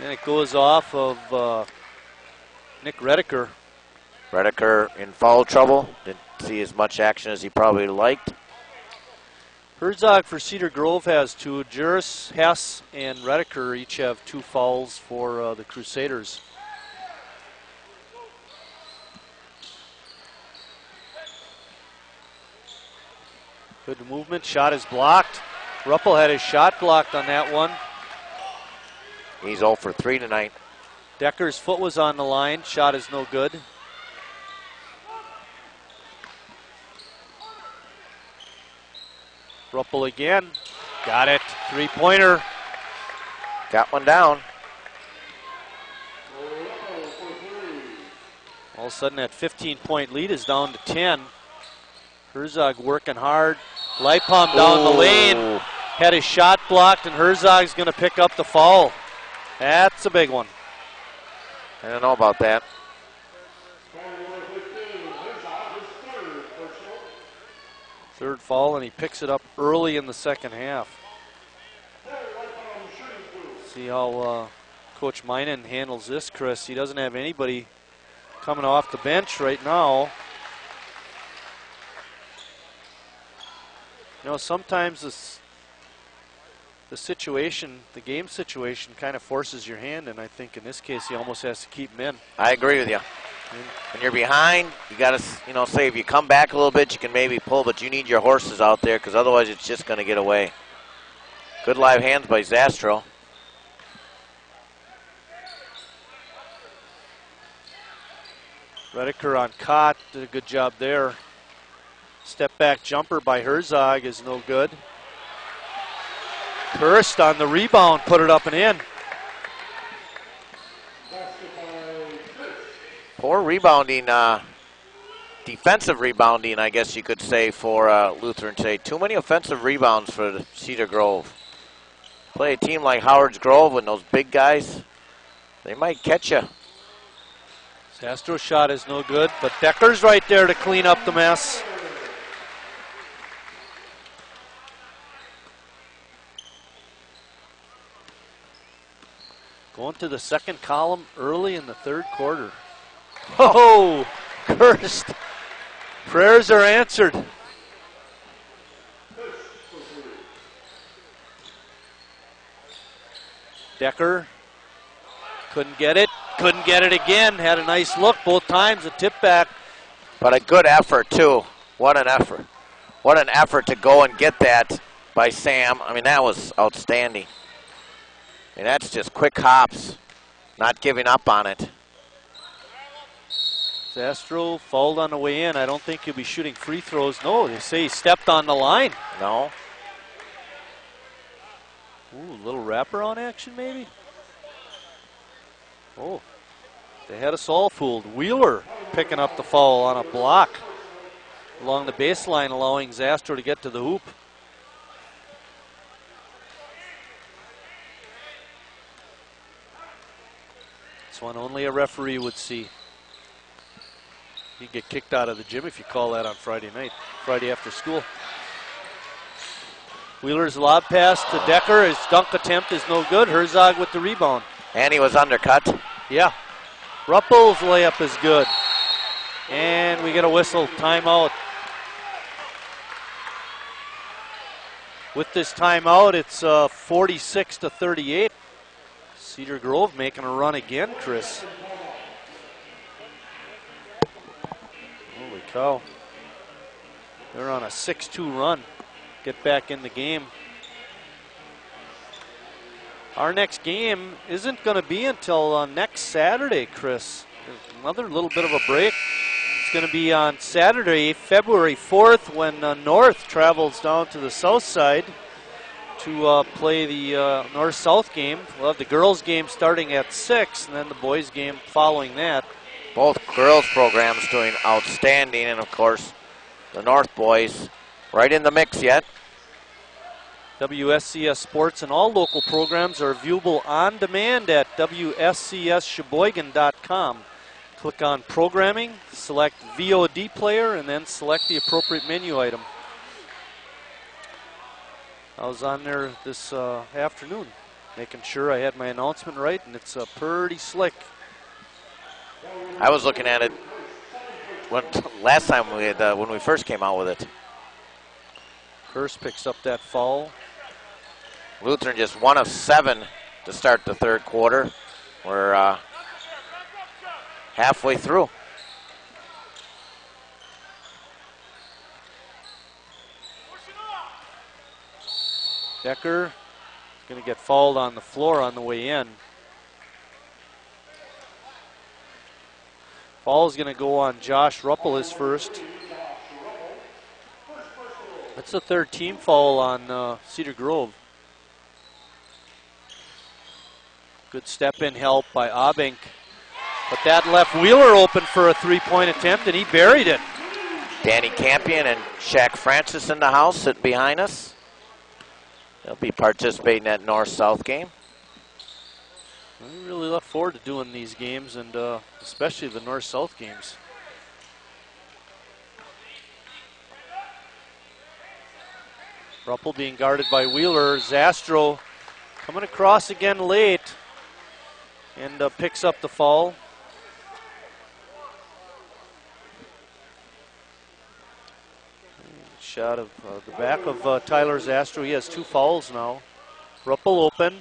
S1: And it goes off of uh, Nick Redeker.
S9: Redeker in foul trouble. Didn't see as much action as he probably liked.
S1: Herzog for Cedar Grove has two. Juris, Hess, and Redeker each have two fouls for uh, the Crusaders. Good movement. Shot is blocked. Ruppel had his shot blocked on that one.
S9: He's 0 for 3 tonight.
S1: Decker's foot was on the line. Shot is no good. Ruppel again. Got it. Three pointer.
S9: Got one down.
S1: All of a sudden, that 15 point lead is down to 10. Herzog working hard. Lightpalm down
S9: Ooh.
S1: the lane. Had his shot blocked, and Herzog's going to pick up the foul. That's a big one.
S9: I don't know about that.
S1: Third fall, and he picks it up early in the second half. See how uh, Coach Minen handles this, Chris. He doesn't have anybody coming off the bench right now. You know, sometimes this, the situation, the game situation, kind of forces your hand, and I think in this case he almost has to keep him in.
S9: I agree with you. When you're behind, you got to, you know, say if you come back a little bit, you can maybe pull, but you need your horses out there because otherwise it's just going to get away. Good live hands by Zastrow.
S1: Redeker on did a good job there. Step back jumper by Herzog is no good. Hurst on the rebound, put it up and in.
S9: Poor rebounding, uh, defensive rebounding, I guess you could say, for uh, Lutheran today. Too many offensive rebounds for Cedar Grove. Play a team like Howard's Grove when those big guys, they might catch you.
S1: Zastrow's shot is no good, but Decker's right there to clean up the mess. Going to the second column early in the third quarter. Oh, cursed. Prayers are answered. Decker couldn't get it. Couldn't get it again. Had a nice look both times. A tip back.
S9: But a good effort, too. What an effort. What an effort to go and get that by Sam. I mean, that was outstanding. I mean, that's just quick hops, not giving up on it.
S1: Zastrow fouled on the way in. I don't think he'll be shooting free throws. No, they say he stepped on the line.
S9: No.
S1: Ooh, little wraparound action maybe? Oh, they had us all fooled. Wheeler picking up the foul on a block along the baseline, allowing Zastrow to get to the hoop. This one only a referee would see. You get kicked out of the gym if you call that on Friday night, Friday after school. Wheeler's lob pass to Decker. His dunk attempt is no good. Herzog with the rebound.
S9: And he was undercut.
S1: Yeah. Ruppel's layup is good. And we get a whistle timeout. With this timeout, it's uh, 46 to 38. Cedar Grove making a run again, Chris. Cow. They're on a 6 2 run. Get back in the game. Our next game isn't going to be until uh, next Saturday, Chris. Another little bit of a break. It's going to be on Saturday, February 4th, when uh, North travels down to the south side to uh, play the uh, north-south game. We'll have the girls' game starting at six, and then the boys' game following that.
S9: Both girls programs doing outstanding, and of course, the North boys right in the mix yet.
S1: WSCS Sports and all local programs are viewable on demand at WSCSsheboygan.com. Click on Programming, select VOD Player, and then select the appropriate menu item. I was on there this uh, afternoon, making sure I had my announcement right, and it's uh, pretty slick.
S9: I was looking at it when last time we had uh, when we first came out with it.
S1: Hurst picks up that foul.
S9: Lutheran just one of seven to start the third quarter. We're uh, halfway through.
S1: Decker going to get fouled on the floor on the way in. Foul is going to go on Josh Ruppel his first. That's the third team foul on uh, Cedar Grove. Good step in help by Abink. But that left Wheeler open for a three point attempt, and he buried it.
S9: Danny Campion and Shaq Francis in the house sitting behind us. They'll be participating in that north south game.
S1: We really look forward to doing these games, and uh, especially the north south games. Ruppel being guarded by Wheeler. Zastrow coming across again late and uh, picks up the fall. Shot of uh, the back of uh, Tyler Zastrow. He has two fouls now. Ruppel open.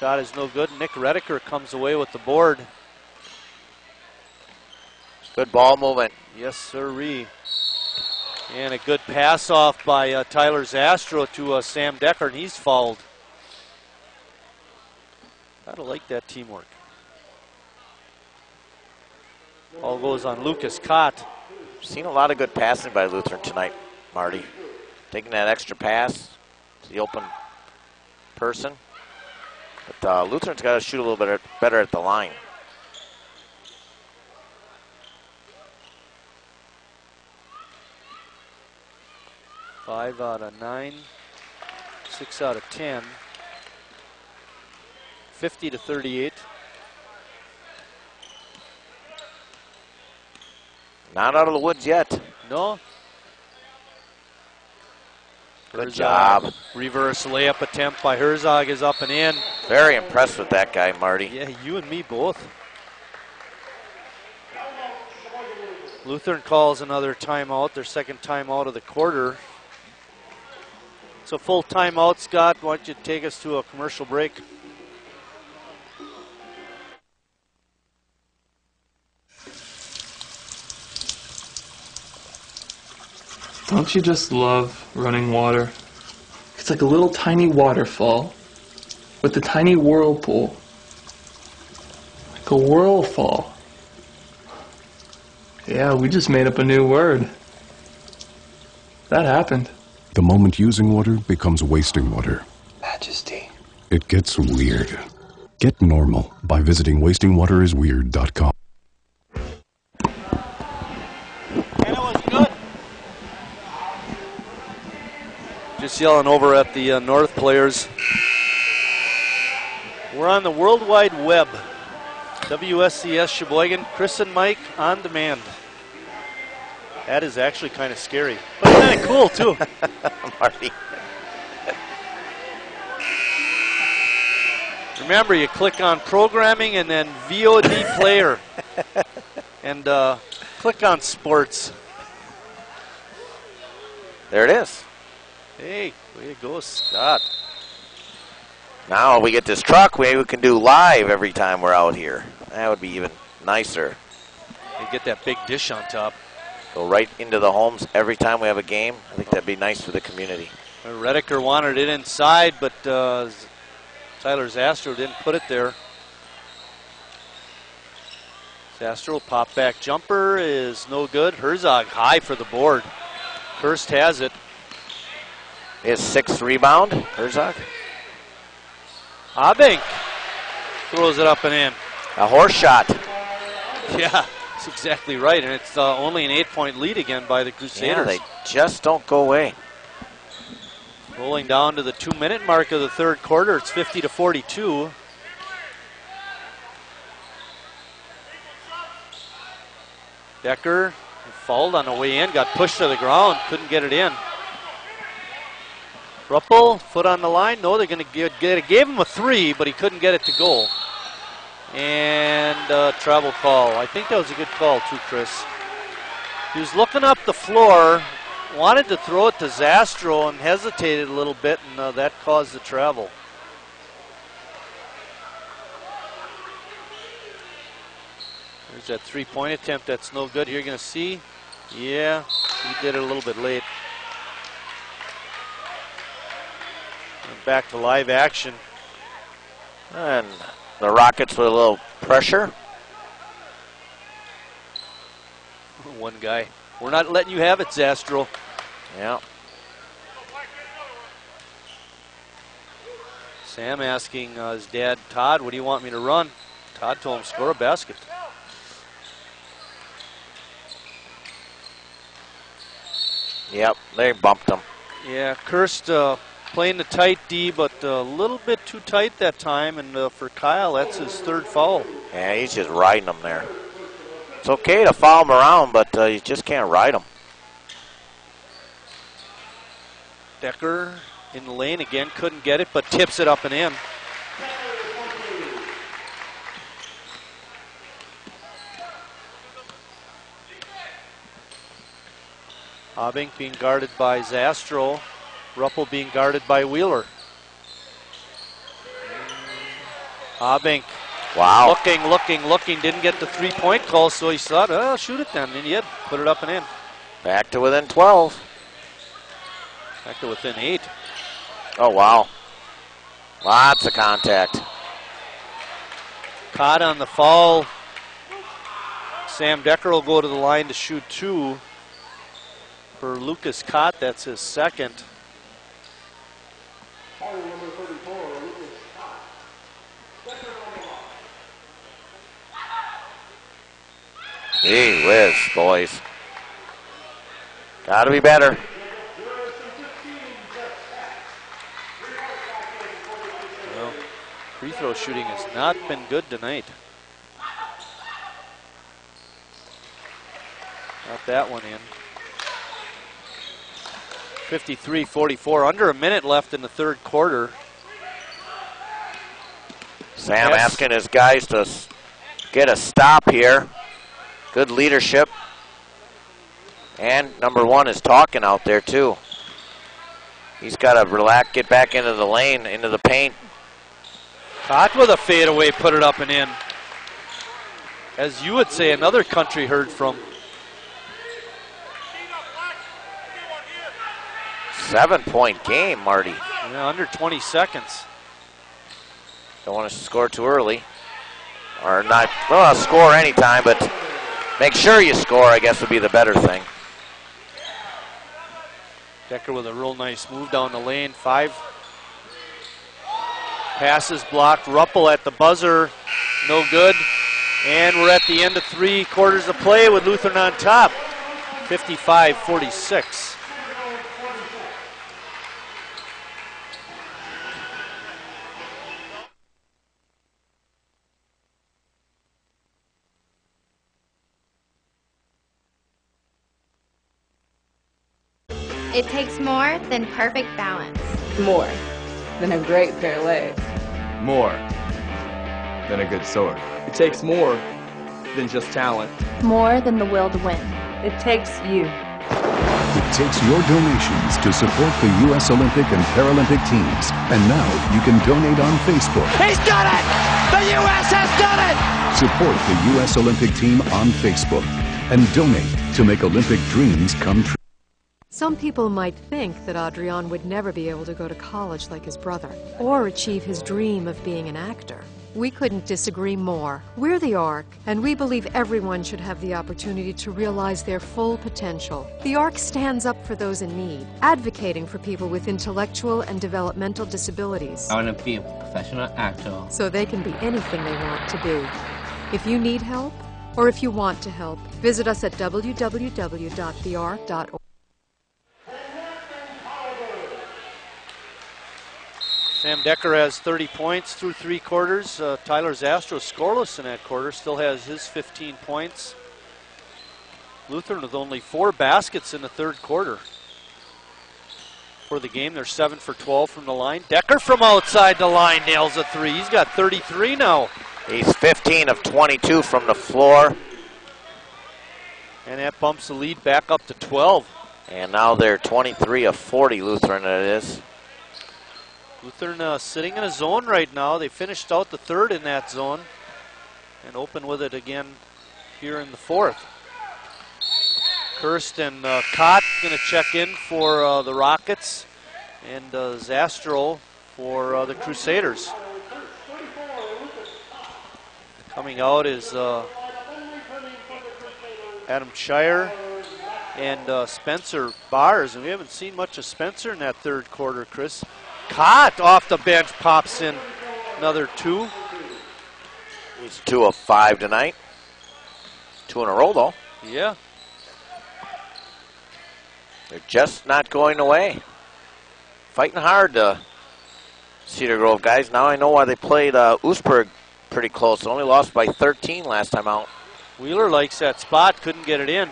S1: Shot is no good. Nick Rediker comes away with the board.
S9: Good ball movement.
S1: Yes, sirree. And a good pass off by uh, Tyler Zastrow to uh, Sam Decker, and he's fouled. Gotta like that teamwork. All goes on Lucas Cott.
S9: Seen a lot of good passing by Lutheran tonight, Marty. Taking that extra pass to the open person. But uh, Lutheran's got to shoot a little bit better at the line.
S1: Five out of nine, six out of ten. 50 to 38.
S9: Not out of the woods yet.
S1: No.
S9: Good
S1: Herzog.
S9: job.
S1: Reverse layup attempt by Herzog is up and in.
S9: Very impressed with that guy, Marty.
S1: Yeah, you and me both. Lutheran calls another timeout, their second timeout of the quarter. So full timeout, Scott. Why don't you take us to a commercial break?
S13: Don't you just love running water? It's like a little tiny waterfall with a tiny whirlpool. Like a whirlfall. Yeah, we just made up a new word. That happened.
S14: The moment using water becomes wasting water.
S13: Majesty.
S14: It gets weird. Get normal by visiting wastingwaterisweird.com.
S1: Just yelling over at the uh, North players. We're on the World Wide Web. WSCS Sheboygan, Chris and Mike on demand. That is actually kind of scary, but kind of cool too.
S9: Marty.
S1: Remember, you click on programming and then VOD player, and uh, click on sports.
S9: There it is.
S1: Hey, way to go, Scott.
S9: Now we get this truck, maybe we can do live every time we're out here. That would be even nicer.
S1: You get that big dish on top.
S9: Go right into the homes every time we have a game. I think that'd be nice for the community.
S1: Rediker wanted it inside, but uh, Tyler Zastrow didn't put it there. Zastrow pop back jumper is no good. Herzog high for the board. Hurst has it.
S9: His sixth rebound. Herzog.
S1: Abink throws it up and in.
S9: A horse shot.
S1: Yeah, that's exactly right. And it's uh, only an eight point lead again by the Crusaders.
S9: Yeah, they just don't go away.
S1: Rolling down to the two minute mark of the third quarter. It's 50 to 42. Decker fouled on the way in, got pushed to the ground, couldn't get it in. Ruppel, foot on the line. No, they're going to get it. Gave him a three, but he couldn't get it to go. And uh, travel call. I think that was a good call too, Chris. He was looking up the floor, wanted to throw it to Zastrow and hesitated a little bit, and uh, that caused the travel. There's that three-point attempt. That's no good. You're going to see. Yeah, he did it a little bit late. Back to live action.
S9: And the Rockets with a little pressure.
S1: One guy. We're not letting you have it, Zastrow.
S9: Yeah.
S1: Sam asking uh, his dad, Todd, what do you want me to run? Todd told him, score a basket.
S9: Yep, they bumped him.
S1: Yeah, Kirst uh, playing the tight D, but a little bit too tight that time. And uh, for Kyle, that's his third foul.
S9: Yeah, he's just riding them there. It's okay to foul him around, but uh, you just can't ride him.
S1: Decker in the lane again, couldn't get it, but tips it up and in. Abink being guarded by Zastrow. Ruppel being guarded by Wheeler. Abink.
S9: Wow.
S1: Looking, looking, looking. Didn't get the three point call, so he thought, oh, shoot it then. And he did. Put it up and in.
S9: Back to within 12.
S1: Back to within eight.
S9: Oh, wow. Lots of contact.
S1: Caught on the foul. Sam Decker will go to the line to shoot two. For Lucas Cott, that's his second.
S9: Gee whiz, boys. Gotta be better.
S1: Well, free throw shooting has not been good tonight. Got that one in. 53-44, under a minute left in the third quarter.
S9: Sam
S1: Yes.
S9: asking his guys to get a stop here. Good leadership. And number one is talking out there too. He's got to relax, get back into the lane, into the paint.
S1: Caught with a fadeaway, put it up and in. As you would say, another country heard from.
S9: Seven point game, Marty.
S1: Yeah, under 20 seconds.
S9: Don't want to score too early. Or not, well, score anytime, but make sure you score, I guess, would be the better thing.
S1: Decker with a real nice move down the lane. Five passes blocked. Ruppel at the buzzer. No good. And we're at the end of three quarters of play with Lutheran on top. 55 46.
S15: It takes more than perfect balance.
S5: More than a great pair of legs.
S16: More than a good sword.
S13: It takes more than just talent.
S10: More than the will to win.
S5: It takes you.
S14: It takes your donations to support the U.S. Olympic and Paralympic teams. And now you can donate on Facebook.
S17: He's done it! The U.S. has done it!
S14: Support the U.S. Olympic team on Facebook and donate to make Olympic dreams come true.
S18: Some people might think that Adrian would never be able to go to college like his brother or achieve his dream of being an actor. We couldn't disagree more. We're the ARC, and we believe everyone should have the opportunity to realize their full potential. The ARC stands up for those in need, advocating for people with intellectual and developmental disabilities.
S19: I want to be a professional actor.
S18: So they can be anything they want to be. If you need help, or if you want to help, visit us at www.thearc.org.
S1: Sam Decker has 30 points through three quarters. Uh, Tyler Zastrow scoreless in that quarter, still has his 15 points. Lutheran with only four baskets in the third quarter. For the game, they're 7 for 12 from the line. Decker from outside the line nails a three. He's got 33 now.
S9: He's 15 of 22 from the floor.
S1: And that bumps the lead back up to 12.
S9: And now they're 23 of 40, Lutheran it is.
S1: Lutheran uh, sitting in a zone right now. They finished out the third in that zone and open with it again here in the fourth. Kirst and uh, Kott going to check in for uh, the Rockets and uh, Zastrow for uh, the Crusaders. Coming out is uh, Adam Shire and uh, Spencer Bars, and we haven't seen much of Spencer in that third quarter, Chris. Kott off the bench pops in another two.
S9: He's two of five tonight. Two in a row, though.
S1: Yeah.
S9: They're just not going away. Fighting hard, uh, Cedar Grove guys. Now I know why they played uh, pretty close. Only lost by 13 last time out.
S1: Wheeler likes that spot, couldn't get it in.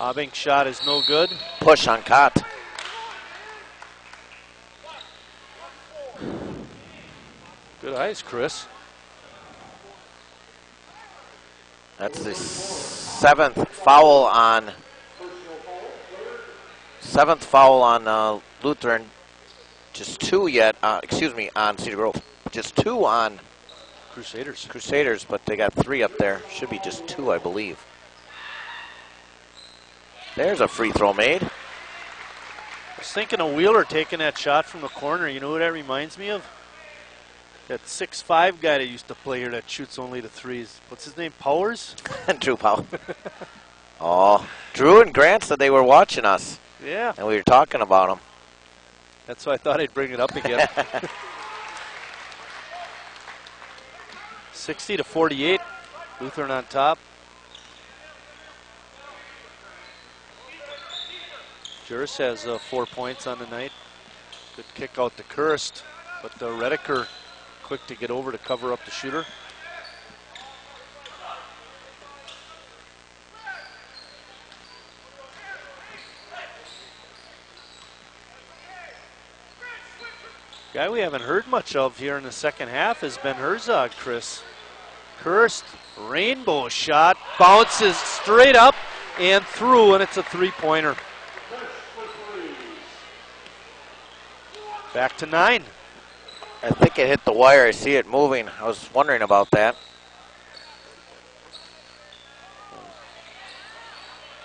S1: Abink shot is no good.
S9: Push on Kott.
S1: Good eyes, Chris.
S9: That's the seventh foul on seventh foul on uh, Lutheran. Just two yet. Uh, excuse me, on Cedar Grove. Just two on
S1: Crusaders.
S9: Crusaders, but they got three up there. Should be just two, I believe. There's a free throw made.
S1: I was thinking of Wheeler taking that shot from the corner. You know what that reminds me of? That six-five guy that used to play here that shoots only the threes. What's his name? Powers?
S9: Drew Powell. oh, Drew and Grant said they were watching us.
S1: Yeah.
S9: And we were talking about them.
S1: That's why I thought I'd bring it up again. 60 to 48. Lutheran on top. Juris has uh, four points on the night. Good kick out to Kirst, but uh, Rediker quick to get over to cover up the shooter. Guy we haven't heard much of here in the second half has been Herzog, Chris. Kirst, rainbow shot, bounces straight up and through, and it's a three-pointer. Back to nine.
S9: I think it hit the wire. I see it moving. I was wondering about that.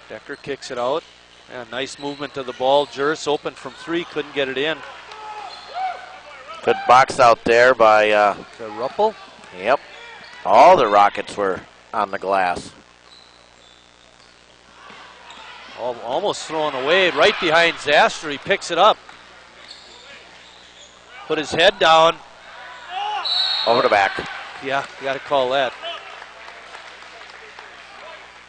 S1: Decker kicks it out. Yeah, nice movement of the ball. Juris open from three, couldn't get it in.
S9: Good box out there by uh,
S1: to Ruppel.
S9: Yep. All the Rockets were on the glass.
S1: Almost thrown away right behind Zastrow. He picks it up. Put his head down.
S9: Over the back.
S1: Yeah, you got to call that.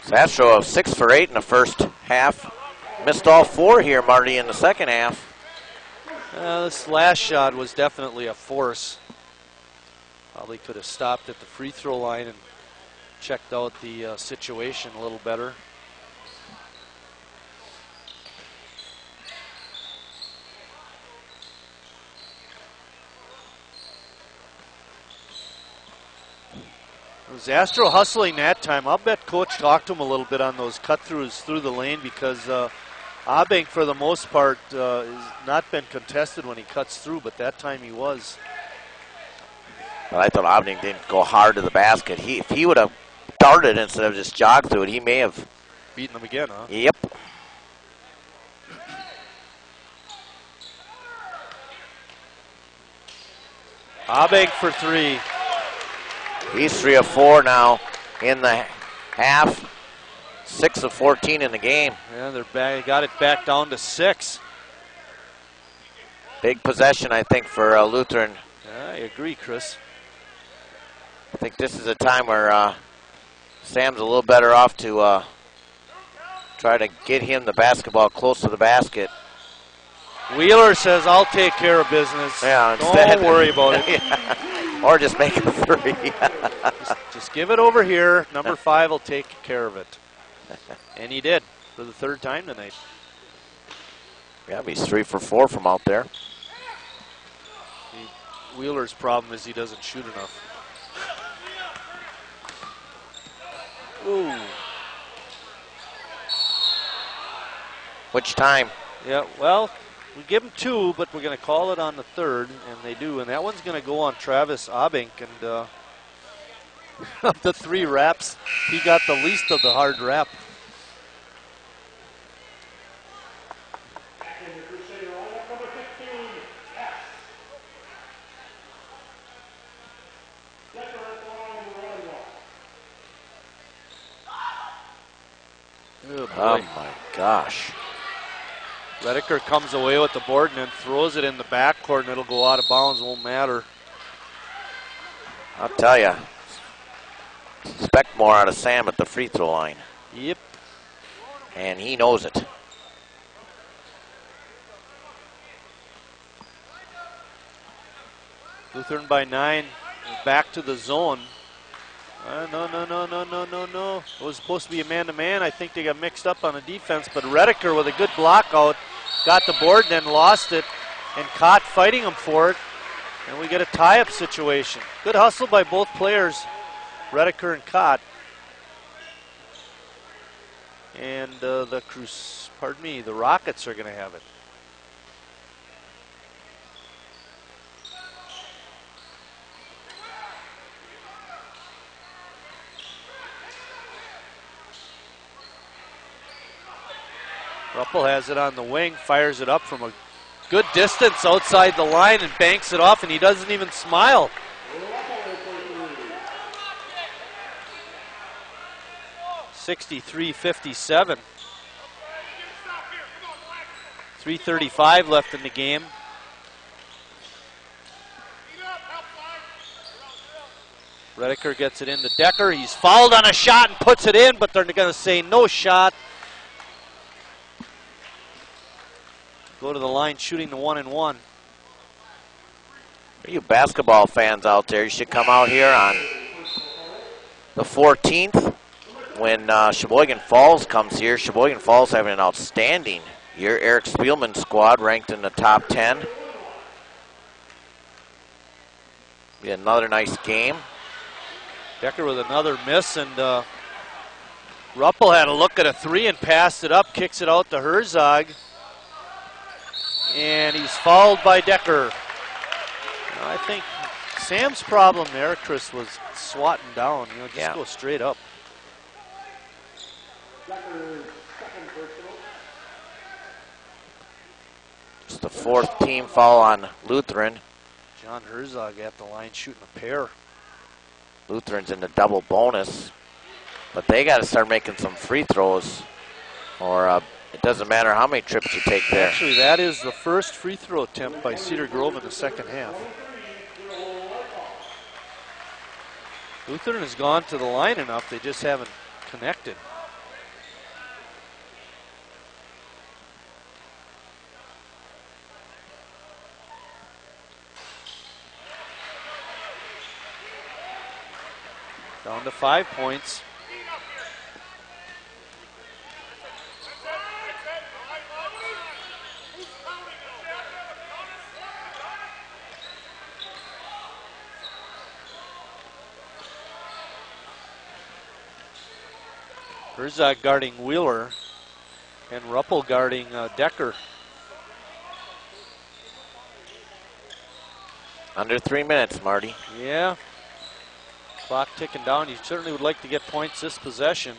S9: Zastrow of six for eight in the first half. Missed all four here, Marty, in the second half.
S1: Uh, this last shot was definitely a force. Probably could have stopped at the free throw line and checked out the uh, situation a little better. was Astro hustling that time. I'll bet Coach talked to him a little bit on those cut-throughs through the lane because uh, Abink, for the most part, uh, has not been contested when he cuts through, but that time he was.
S9: Well, I thought Abink didn't go hard to the basket. He, if he would have darted instead of just jogged through it, he may have
S1: beaten them again, huh?
S9: Yep.
S1: Abink for three.
S9: He's three of four now in the half. Six of 14 in the game.
S1: Yeah, they're back, got it back down to six.
S9: Big possession, I think, for uh, Lutheran.
S1: Yeah, I agree, Chris.
S9: I think this is a time where uh, Sam's a little better off to uh, try to get him the basketball close to the basket.
S1: Wheeler says, I'll take care of business.
S9: Yeah,
S1: Don't worry about it.
S9: Yeah. Or just make a three.
S1: just, just give it over here. Number five will take care of it. And he did for the third time tonight.
S9: yeah, he's three for four from out there.
S1: Wheeler's problem is he doesn't shoot enough. Ooh.
S9: Which time?
S1: Yeah, well, we give him two, but we're going to call it on the third, and they do. And that one's going to go on Travis Abink. And uh, of the three wraps, he got the least of the hard rap. Oh,
S9: Oh
S1: boy.
S9: my gosh.
S1: Rediker comes away with the board and then throws it in the backcourt, and it'll go out of bounds. Won't matter.
S9: I'll tell you. Expect more out of Sam at the free throw line.
S1: Yep.
S9: And he knows it.
S1: Lutheran by nine. Back to the zone. Uh, no, no, no, no, no, no, no. It was supposed to be a man-to-man. I think they got mixed up on the defense, but Rediker with a good block out got the board, then lost it, and caught fighting him for it. And we get a tie-up situation. Good hustle by both players, Rediker and Cott. And uh, the Cruz, pardon me, the Rockets are going to have it. Ruppel has it on the wing, fires it up from a good distance outside the line and banks it off, and he doesn't even smile. Sixty-three fifty-seven. 335 left in the game. Rediker gets it in into Decker. He's fouled on a shot and puts it in, but they're going to say no shot. Go to the line shooting the one and one.
S9: For you basketball fans out there, you should come out here on the 14th when uh, Sheboygan Falls comes here. Sheboygan Falls having an outstanding year. Eric Spielman's squad ranked in the top 10. Be another nice game.
S1: Decker with another miss, and uh, Ruppel had a look at a three and passed it up, kicks it out to Herzog. And he's fouled by Decker. I think Sam's problem there, Chris, was swatting down. You know, just
S9: Yeah.
S1: go straight up.
S9: It's the fourth team foul on Lutheran.
S1: John Herzog at the line shooting a pair.
S9: Lutheran's in the double bonus, but they got to start making some free throws, or uh, it doesn't matter how many trips you take there.
S1: Actually, that is the first free throw attempt by Cedar Grove in the second half. Lutheran has gone to the line enough, they just haven't connected. Down to five points. Herzog guarding Wheeler and Ruppel guarding uh, Decker.
S9: Under three minutes, Marty.
S1: Yeah. Clock ticking down. You certainly would like to get points this possession.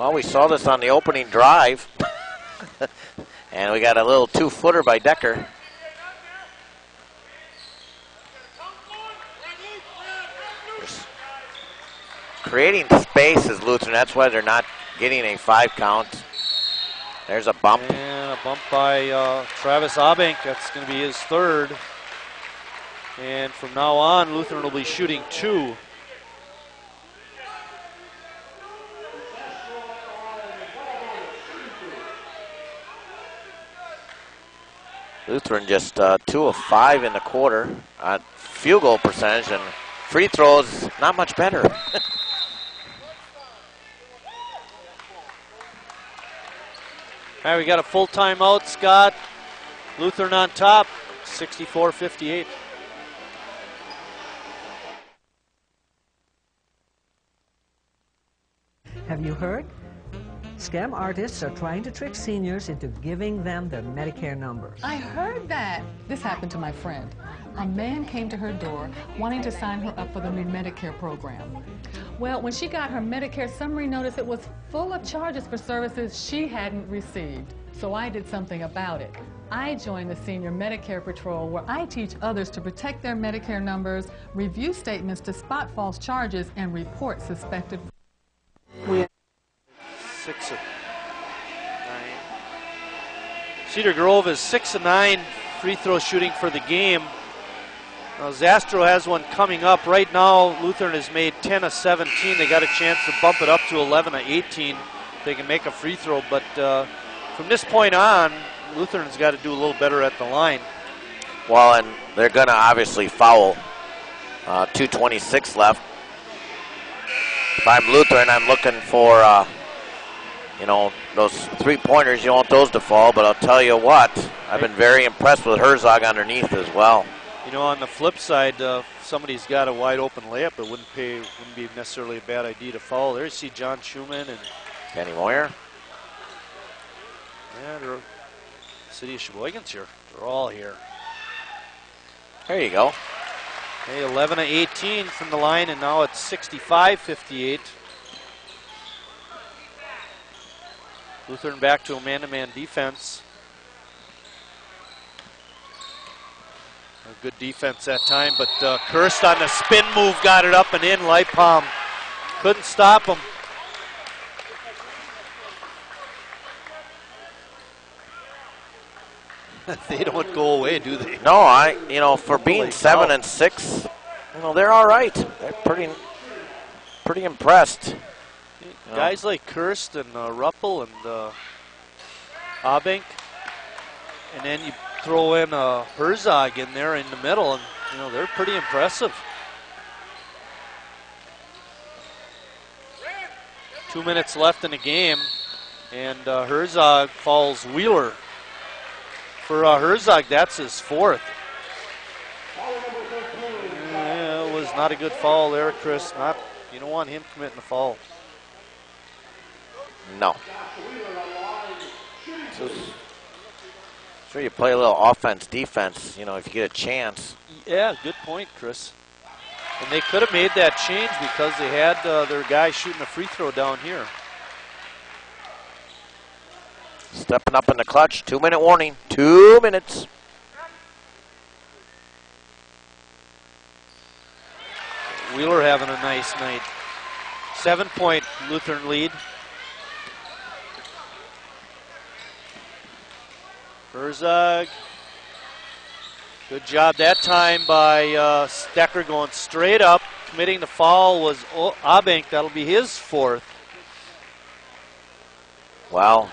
S9: Well, we saw this on the opening drive. and we got a little two-footer by Decker. Creating space is Lutheran. That's why they're not getting a five count. There's a bump.
S1: And a bump by uh, Travis Abink. That's going to be his third. And from now on, Lutheran will be shooting two.
S9: Lutheran just uh, two of five in the quarter. Uh, field goal percentage and free throws not much better.
S1: All right, we got a full timeout. Scott, Lutheran on top, 64 58.
S20: Have you heard? Scam artists are trying to trick seniors into giving them their Medicare number.
S21: I heard that. This happened to my friend. A man came to her door wanting to sign her up for the new Medicare program. Well, when she got her Medicare summary notice, it was full of charges for services she hadn't received. So I did something about it. I joined the Senior Medicare Patrol where I teach others to protect their Medicare numbers, review statements to spot false charges, and report suspected.
S1: Six of nine. Cedar Grove is six of nine free throw shooting for the game. Now, Zastrow has one coming up. Right now, Lutheran has made 10 of 17. They got a chance to bump it up to 11 of 18. They can make a free throw, but uh, from this point on, Lutheran's got to do a little better at the line.
S9: Well, and they're going to obviously foul. Uh, 2.26 left. If I'm Lutheran, I'm looking for, uh, you know, those three pointers. You want those to fall, but I'll tell you what, I've been very impressed with Herzog underneath as well.
S1: You know, on the flip side, uh, somebody's got a wide open layup, it wouldn't pay, wouldn't be necessarily a bad idea to foul. There you see John Schumann and
S9: Kenny Moyer.
S1: Yeah, City of Sheboygan's here. They're all here.
S9: There you go.
S1: Hey, 11 of 18 from the line, and now it's 65-58. Lutheran back to a man-to-man defense. A good defense that time, but uh, Kirst on the spin move got it up and in. Lightpalm couldn't stop him. they don't go away, do they?
S9: No, I, you know, for being seven and six, you know, they're all right. They're pretty, pretty impressed. Know.
S1: Guys like Kirst and uh, Ruppel and uh, Abink, and then you throw in uh, Herzog in there in the middle, and you know they're pretty impressive. Two minutes left in the game, and uh, Herzog falls Wheeler. For uh, Herzog, that's his fourth. Yeah, it was not a good fall there, Chris. Not you don't want him committing a foul.
S9: No. So, sure, you play a little offense, defense. You know, if you get a chance.
S1: Yeah, good point, Chris. And they could have made that change because they had uh, their guy shooting a free throw down here.
S9: Stepping up in the clutch. Two minute warning. Two minutes.
S1: Wheeler having a nice night. Seven point Lutheran lead. Herzog. Good job that time by uh, Stecker going straight up. Committing the foul was o- Abink. That'll be his fourth.
S9: Wow.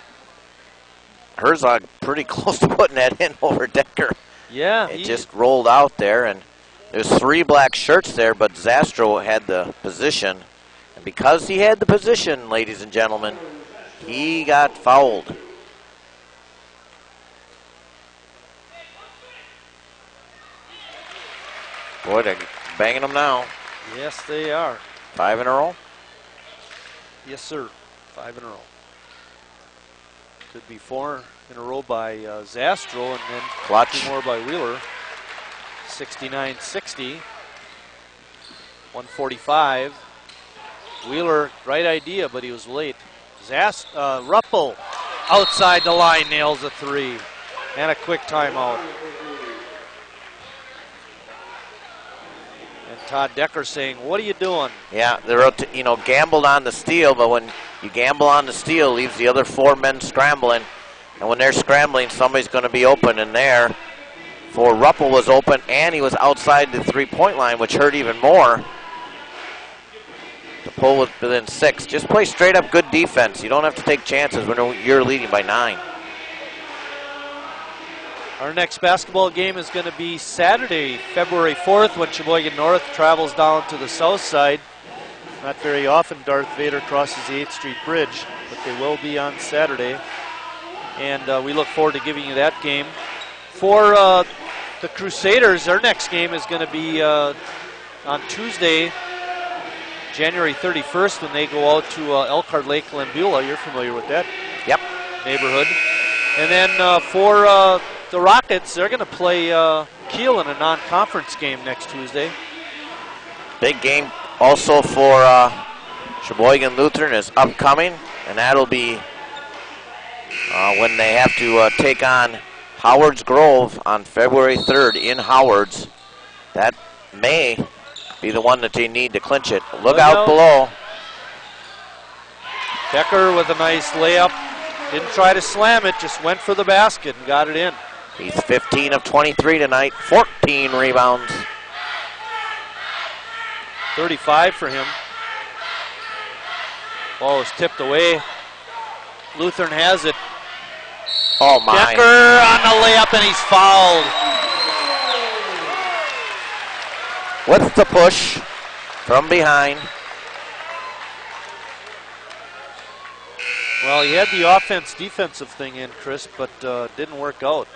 S9: Herzog pretty close to putting that in over Decker.
S1: Yeah.
S9: It just rolled out there, and there's three black shirts there, but Zastrow had the position. And because he had the position, ladies and gentlemen, he got fouled. Boy, they're banging them now.
S1: Yes, they are.
S9: Five in a row?
S1: Yes, sir. Five in a row. Could be four in a row by uh, Zastrow and then
S9: Clutch.
S1: two more by Wheeler. 69-60. 145. Wheeler, right idea, but he was late. Zast, uh, Ruppel outside the line nails a three. And a quick timeout. Todd Decker saying, "What are you doing?"
S9: Yeah, they rota- you know gambled on the steal, but when you gamble on the steal, leaves the other four men scrambling, and when they're scrambling, somebody's going to be open in there. For Ruppel was open, and he was outside the three-point line, which hurt even more. The pull was within six. Just play straight up good defense. You don't have to take chances when you're leading by nine.
S1: Our next basketball game is going to be Saturday, February 4th, when Sheboygan North travels down to the south side. Not very often Darth Vader crosses the 8th Street Bridge, but they will be on Saturday. And uh, we look forward to giving you that game. For uh, the Crusaders, their next game is going to be uh, on Tuesday, January 31st, when they go out to uh, Elkhart Lake-Glenbeulah. You're familiar with that?
S9: Yep.
S1: Neighborhood. And then uh, for uh, the Rockets, they're going to play uh, Kiel in a non-conference game next Tuesday.
S9: Big game also for uh, Sheboygan Lutheran is upcoming, and that'll be uh, when they have to uh, take on Howard's Grove on February 3rd in Howard's. That may be the one that they need to clinch it. Look, out. below.
S1: Becker with a nice layup. Didn't try to slam it, just went for the basket and got it in.
S9: He's 15 of 23 tonight, 14 rebounds.
S1: 35 for him. Ball is tipped away. Lutheran has it.
S9: Oh my.
S1: Decker on the layup and he's fouled.
S9: With the push from behind.
S1: Well, he had the offense defensive thing in, Chris, but uh, didn't work out.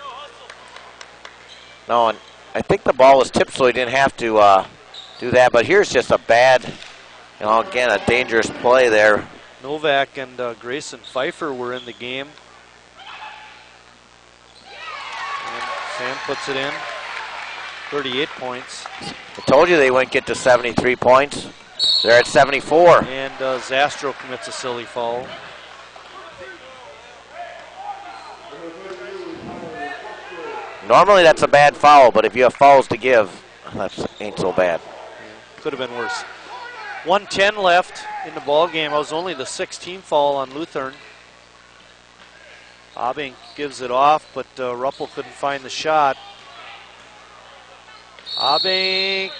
S9: No, and I think the ball was tipped, so he didn't have to uh, do that. But here's just a bad, you know, again, a dangerous play there.
S1: Novak and uh, Grayson Pfeiffer were in the game. And Sam puts it in. 38 points.
S9: I told you they wouldn't get to 73 points. They're at 74.
S1: And uh, Zastrow commits a silly foul.
S9: Normally that's a bad foul, but if you have fouls to give, that ain't so bad.
S1: Could have been worse. 110 left in the ball game. That was only the 16th foul on Lutheran. Abink gives it off, but uh, Ruppel couldn't find the shot. Abink,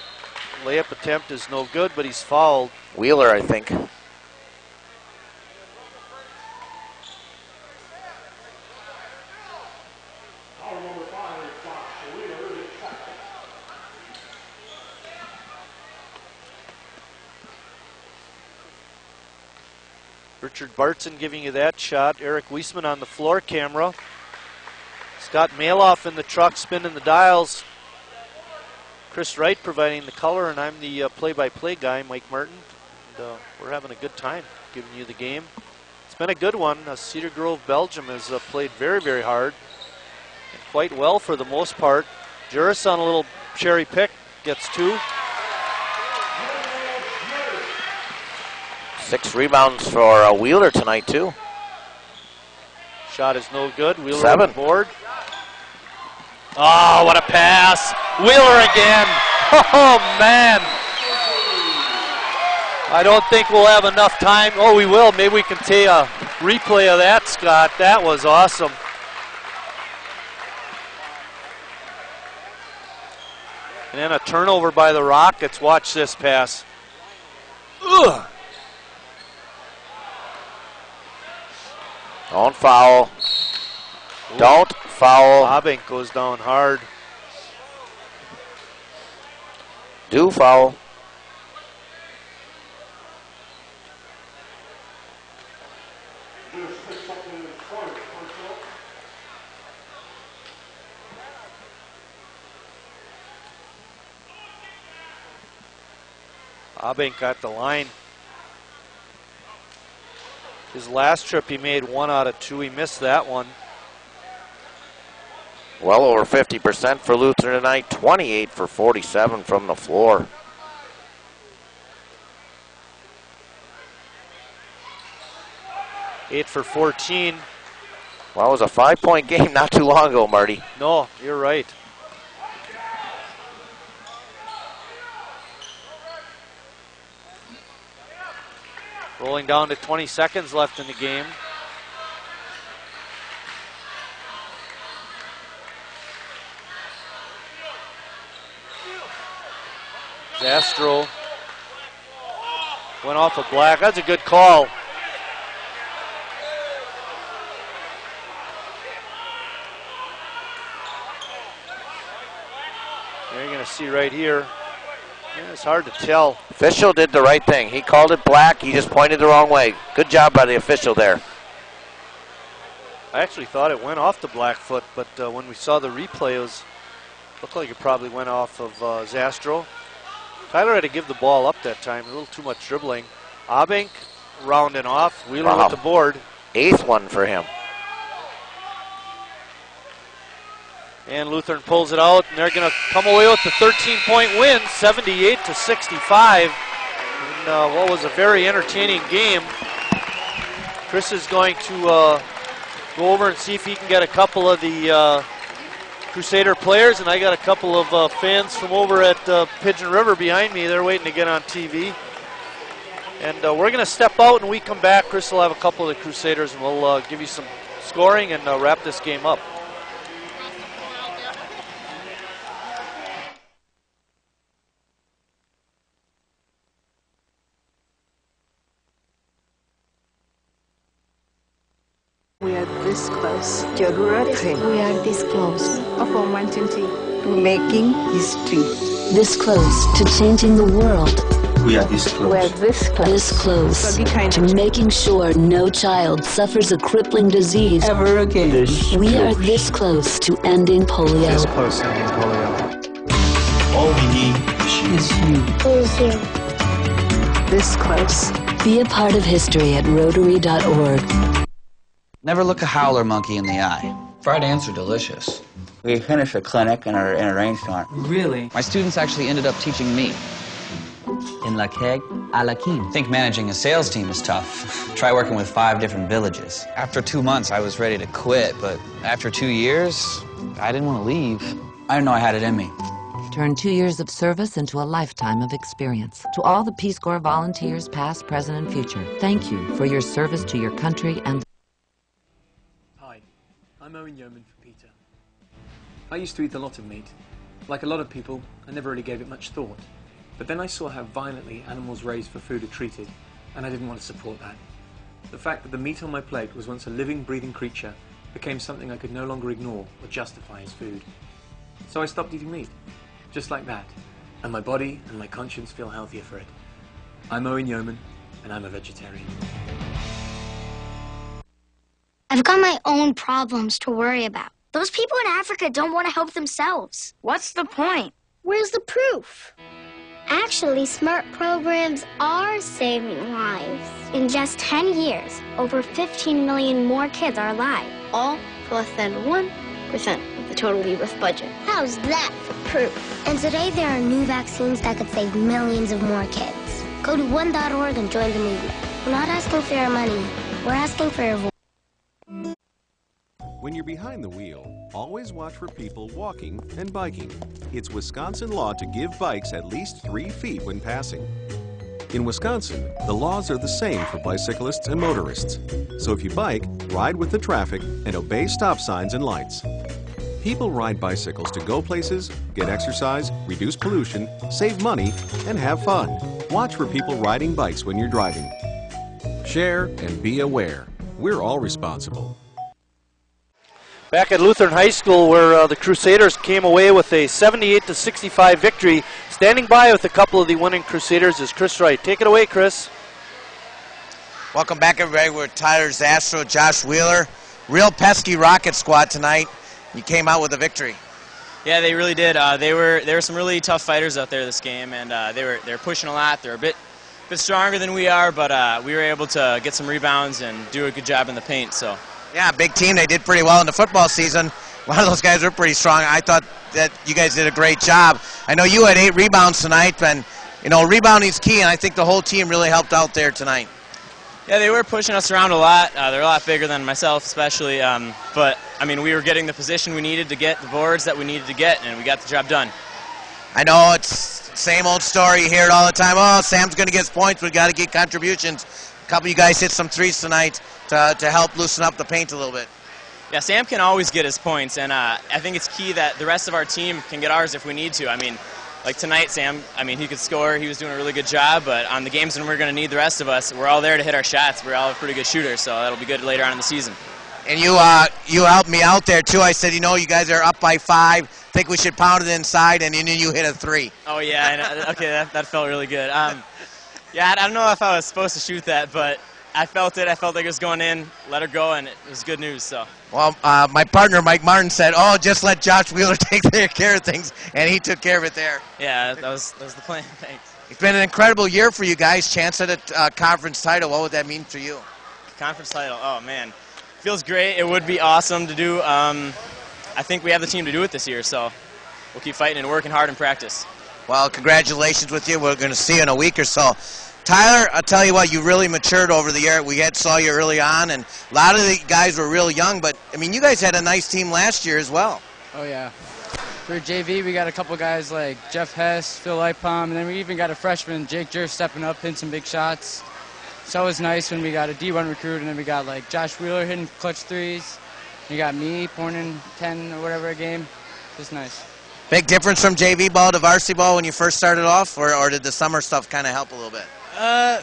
S1: layup attempt is no good, but he's fouled.
S9: Wheeler, I think.
S1: Richard Bartson giving you that shot. Eric Weisman on the floor camera. Scott Maloff in the truck spinning the dials. Chris Wright providing the color, and I'm the uh, play-by-play guy, Mike Martin. And, uh, we're having a good time giving you the game. It's been a good one. Uh, Cedar Grove, Belgium has uh, played very, very hard and quite well for the most part. Juris on a little cherry pick gets two.
S9: Six rebounds for uh, Wheeler tonight, too.
S1: Shot is no good. Wheeler
S9: Seven.
S1: on the board. Oh, what a pass. Wheeler again. Oh, man. I don't think we'll have enough time. Oh, we will. Maybe we can take a replay of that, Scott. That was awesome. And then a turnover by the Rockets. Watch this pass. Ugh.
S9: Don't foul. Don't foul.
S1: Abink goes down hard.
S9: Do foul.
S1: Abink got the line. His last trip, he made one out of two. He missed that one.
S9: Well over 50% for Luther tonight. 28 for 47 from the floor.
S1: Eight for 14.
S9: Well, it was a five-point game not too long ago, Marty.
S1: No, you're right. Down to 20 seconds left in the game. Zastrow went off a of black. That's a good call. You're going to see right here. Yeah, it's hard to tell.
S9: Official did the right thing. He called it black. He just pointed the wrong way. Good job by the official there.
S1: I actually thought it went off the Blackfoot, but uh, when we saw the replay, it was looked like it probably went off of uh, Zastrow. Tyler had to give the ball up that time. A little too much dribbling. Abink rounding off. Wheeler wow. with the board.
S9: Eighth one for him.
S1: And Lutheran pulls it out, and they're going to come away with the 13-point win, 78 to 65. And uh, what was a very entertaining game. Chris is going to uh, go over and see if he can get a couple of the uh, Crusader players, and I got a couple of uh, fans from over at uh, Pigeon River behind me. They're waiting to get on TV. And uh, we're going to step out, and we come back. Chris will have a couple of the Crusaders, and we'll give you some scoring and wrap this game up.
S22: We are this. We
S23: are this close.
S22: Of Wantinti.
S23: To making history.
S24: This close to changing the world.
S23: We are this close.
S22: We are this close.
S24: This close to making sure no child suffers a crippling disease
S23: ever again.
S24: This we close. are this close to ending polio.
S25: This close to ending polio.
S23: All we need is you.
S22: Is you. This close.
S24: Be a part of history at Rotary.org.
S26: Never look a howler monkey in the eye.
S27: Fried ants are delicious.
S26: We finished a clinic in a, in a rainstorm.
S27: Really?
S26: My students actually ended up teaching me.
S27: In La Keg, à la
S26: I think managing a sales team is tough. Try working with five different villages. After two months, I was ready to quit, but after two years, I didn't want to leave. I didn't know I had it in me.
S12: Turn two years of service into a lifetime of experience. To all the Peace Corps volunteers, past, present, and future, thank you for your service to your country and
S28: I'm Owen Yeoman for PETA. I used to eat a lot of meat. Like a lot of people, I never really gave it much thought. But then I saw how violently animals raised for food are treated, and I didn't want to support that. The fact that the meat on my plate was once a living, breathing creature became something I could no longer ignore or justify as food. So I stopped eating meat. Just like that. And my body and my conscience feel healthier for it. I'm Owen Yeoman, and I'm a vegetarian.
S3: I've got my own problems to worry about. Those people in Africa don't want to help themselves. What's the point? Where's the proof? Actually, smart programs are saving lives. In just 10 years, over 15 million more kids are alive. All for less than 1% of the total U.S. budget. How's that for proof? And today there are new vaccines that could save millions of more kids. Go to one.org and join the movement. We're not asking for your money. We're asking for your voice.
S29: When you're behind the wheel, always watch for people walking and biking. It's Wisconsin law to give bikes at least three feet when passing. In Wisconsin, the laws are the same for bicyclists and motorists. So if you bike, ride with the traffic and obey stop signs and lights. People ride bicycles to go places, get exercise, reduce pollution, save money, and have fun. Watch for people riding bikes when you're driving. Share and be aware. We're all responsible.
S1: Back at Lutheran High School, where uh, the Crusaders came away with a 78 to 65 victory. Standing by with a couple of the winning Crusaders is Chris Wright. Take it away, Chris.
S2: Welcome back, everybody. We're Tyler Zastrow, Josh Wheeler. Real pesky Rocket squad tonight. You came out with a victory.
S30: Yeah, they really did. Uh, they were there were some really tough fighters out there this game, and uh, they were they were pushing a lot. They're a bit bit stronger than we are, but uh, we were able to get some rebounds and do a good job in the paint. So
S2: yeah, big team. They did pretty well in the football season. A lot of those guys were pretty strong. I thought that you guys did a great job. I know you had eight rebounds tonight, and you know rebounding is key, and I think the whole team really helped out there tonight.
S30: Yeah, they were pushing us around a lot. Uh, they're a lot bigger than myself, especially. Um, but I mean, we were getting the position we needed to get the boards that we needed to get, and we got the job done.
S2: I know it's same old story. You hear it all the time. Oh, Sam's going to get his points. We've got to get contributions A couple of you guys hit some threes tonight to, to help loosen up the paint a little bit.
S30: Yeah, Sam can always get his points, and uh, I think it's key that the rest of our team can get ours if we need to. I mean, like tonight, Sam, I mean, he could score. He was doing a really good job, but on the games when we're going to need the rest of us, we're all there to hit our shots. We're all pretty good shooters, so that'll be good later on in the season.
S2: And you uh, you helped me out there, too. I said, you know, you guys are up by five. Think we should pound it inside, and then you hit a three.
S30: Oh, yeah. And, okay, that, that felt really good. Um, yeah, I don't know if I was supposed to shoot that, but I felt it. I felt like it was going in. Let her go, and it was good news. So.
S2: Well, uh, my partner Mike Martin said, "Oh, just let Josh Wheeler take care of things," and he took care of it there.
S30: Yeah, that was that was the plan. Thanks.
S2: It's been an incredible year for you guys. Chance at a uh, conference title. What would that mean for you?
S30: Conference title. Oh man, feels great. It would be awesome to do. Um, I think we have the team to do it this year, so we'll keep fighting and working hard in practice.
S2: Well, congratulations with you. We're going to see you in a week or so. Tyler, I'll tell you what, you really matured over the year. We had saw you early on, and a lot of the guys were real young. But I mean, you guys had a nice team last year as well.
S31: Oh yeah. For JV, we got a couple guys like Jeff Hess, Phil Lightpalm, and then we even got a freshman, Jake Jer, stepping up, hitting some big shots. So always nice when we got a D1 recruit, and then we got like Josh Wheeler hitting clutch threes. You got me pouring in 10 or whatever a game. Just nice.
S2: Big difference from JV ball to varsity ball when you first started off, or, or did the summer stuff kind of help a little bit?
S31: Uh,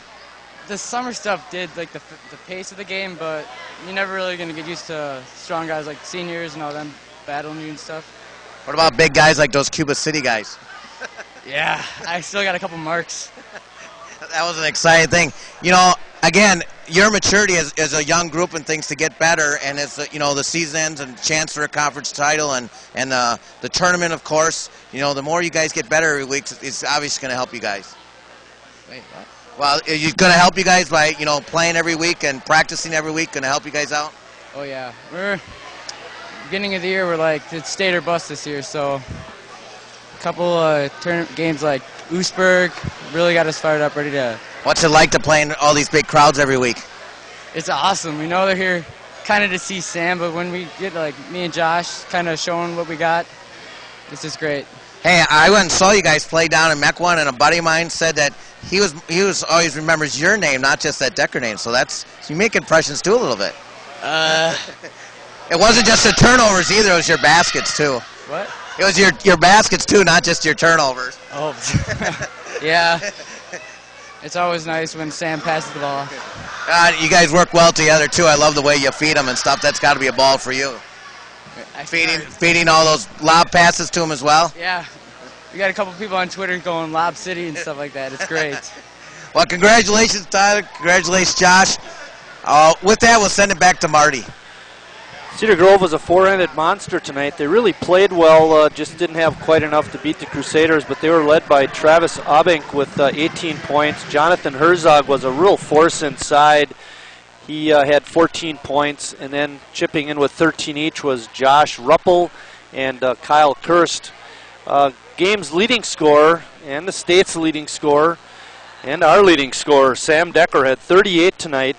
S31: the summer stuff did like the, the pace of the game, but you're never really going to get used to strong guys like seniors and all them battling you and stuff.
S2: What about big guys like those Cuba City guys?
S31: yeah, I still got a couple marks.
S2: That was an exciting thing. You know, again, your maturity as, as a young group and things to get better, and as you know the season ends and chance for a conference title and and uh, the tournament, of course. You know, the more you guys get better every week, it's obviously going to help you guys.
S31: Wait.
S2: Well, it's going to help you guys by you know playing every week and practicing every week? Going to help you guys out?
S31: Oh yeah, we're beginning of the year. We're like it's state or bust this year, so a couple uh, turn games like Oostburg really got us fired up, ready to.
S2: What's it like to play in all these big crowds every week?
S31: It's awesome. We know they're here kind of to see Sam, but when we get like me and Josh kind of showing what we got, it's just great.
S2: Hey, I went and saw you guys play down in Mequon, and a buddy of mine said that he was he was always remembers your name, not just that Decker name. So that's you make impressions too a little bit.
S31: Uh,
S2: it wasn't just the turnovers either; it was your baskets too.
S31: What?
S2: It was your your baskets too, not just your turnovers.
S31: Oh, yeah. It's always nice when Sam passes the ball.
S2: Uh, you guys work well together too. I love the way you feed them and stuff. That's got to be a ball for you.
S31: I
S2: feeding feeding all those lob passes to him as well.
S31: Yeah, we got a couple people on Twitter going Lob City and stuff like that. It's great.
S2: well, congratulations, Tyler. Congratulations, Josh. Uh, with that, we'll send it back to Marty.
S1: Cedar Grove was a four-handed monster tonight. They really played well, uh, just didn't have quite enough to beat the Crusaders, but they were led by Travis Abink with uh, 18 points. Jonathan Herzog was a real force inside. He uh, had 14 points, and then chipping in with 13 each was Josh Ruppel and uh, Kyle Kirst. Uh, game's leading scorer and the state's leading scorer and our leading scorer, Sam Decker, had 38 tonight.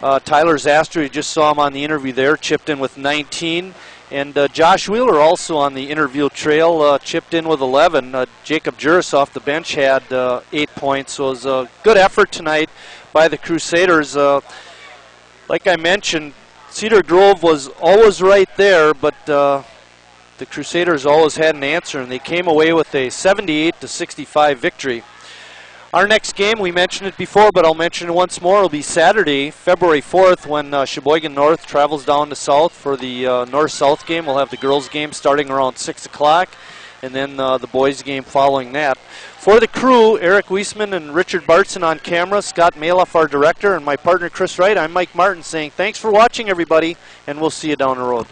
S1: Uh, Tyler Zastrow, you just saw him on the interview there, chipped in with 19. And uh, Josh Wheeler also on the interview trail, uh, chipped in with 11. Uh, Jacob Juris off the bench had uh, eight points. So it was a good effort tonight by the Crusaders. Uh, like I mentioned, Cedar Grove was always right there, but the Crusaders always had an answer, and they came away with a 78 to 65 victory. Our next game, we mentioned it before, but I'll mention it once more, will be Saturday, February 4th, when uh, Sheboygan North travels down to South for the uh, North-South game. We'll have the girls' game starting around 6 o'clock, and then uh, the boys' game following that. For the crew, Eric Weisman and Richard Bartson on camera, Scott Maloff, our director, and my partner Chris Wright, I'm Mike Martin saying thanks for watching, everybody, and we'll see you down the road.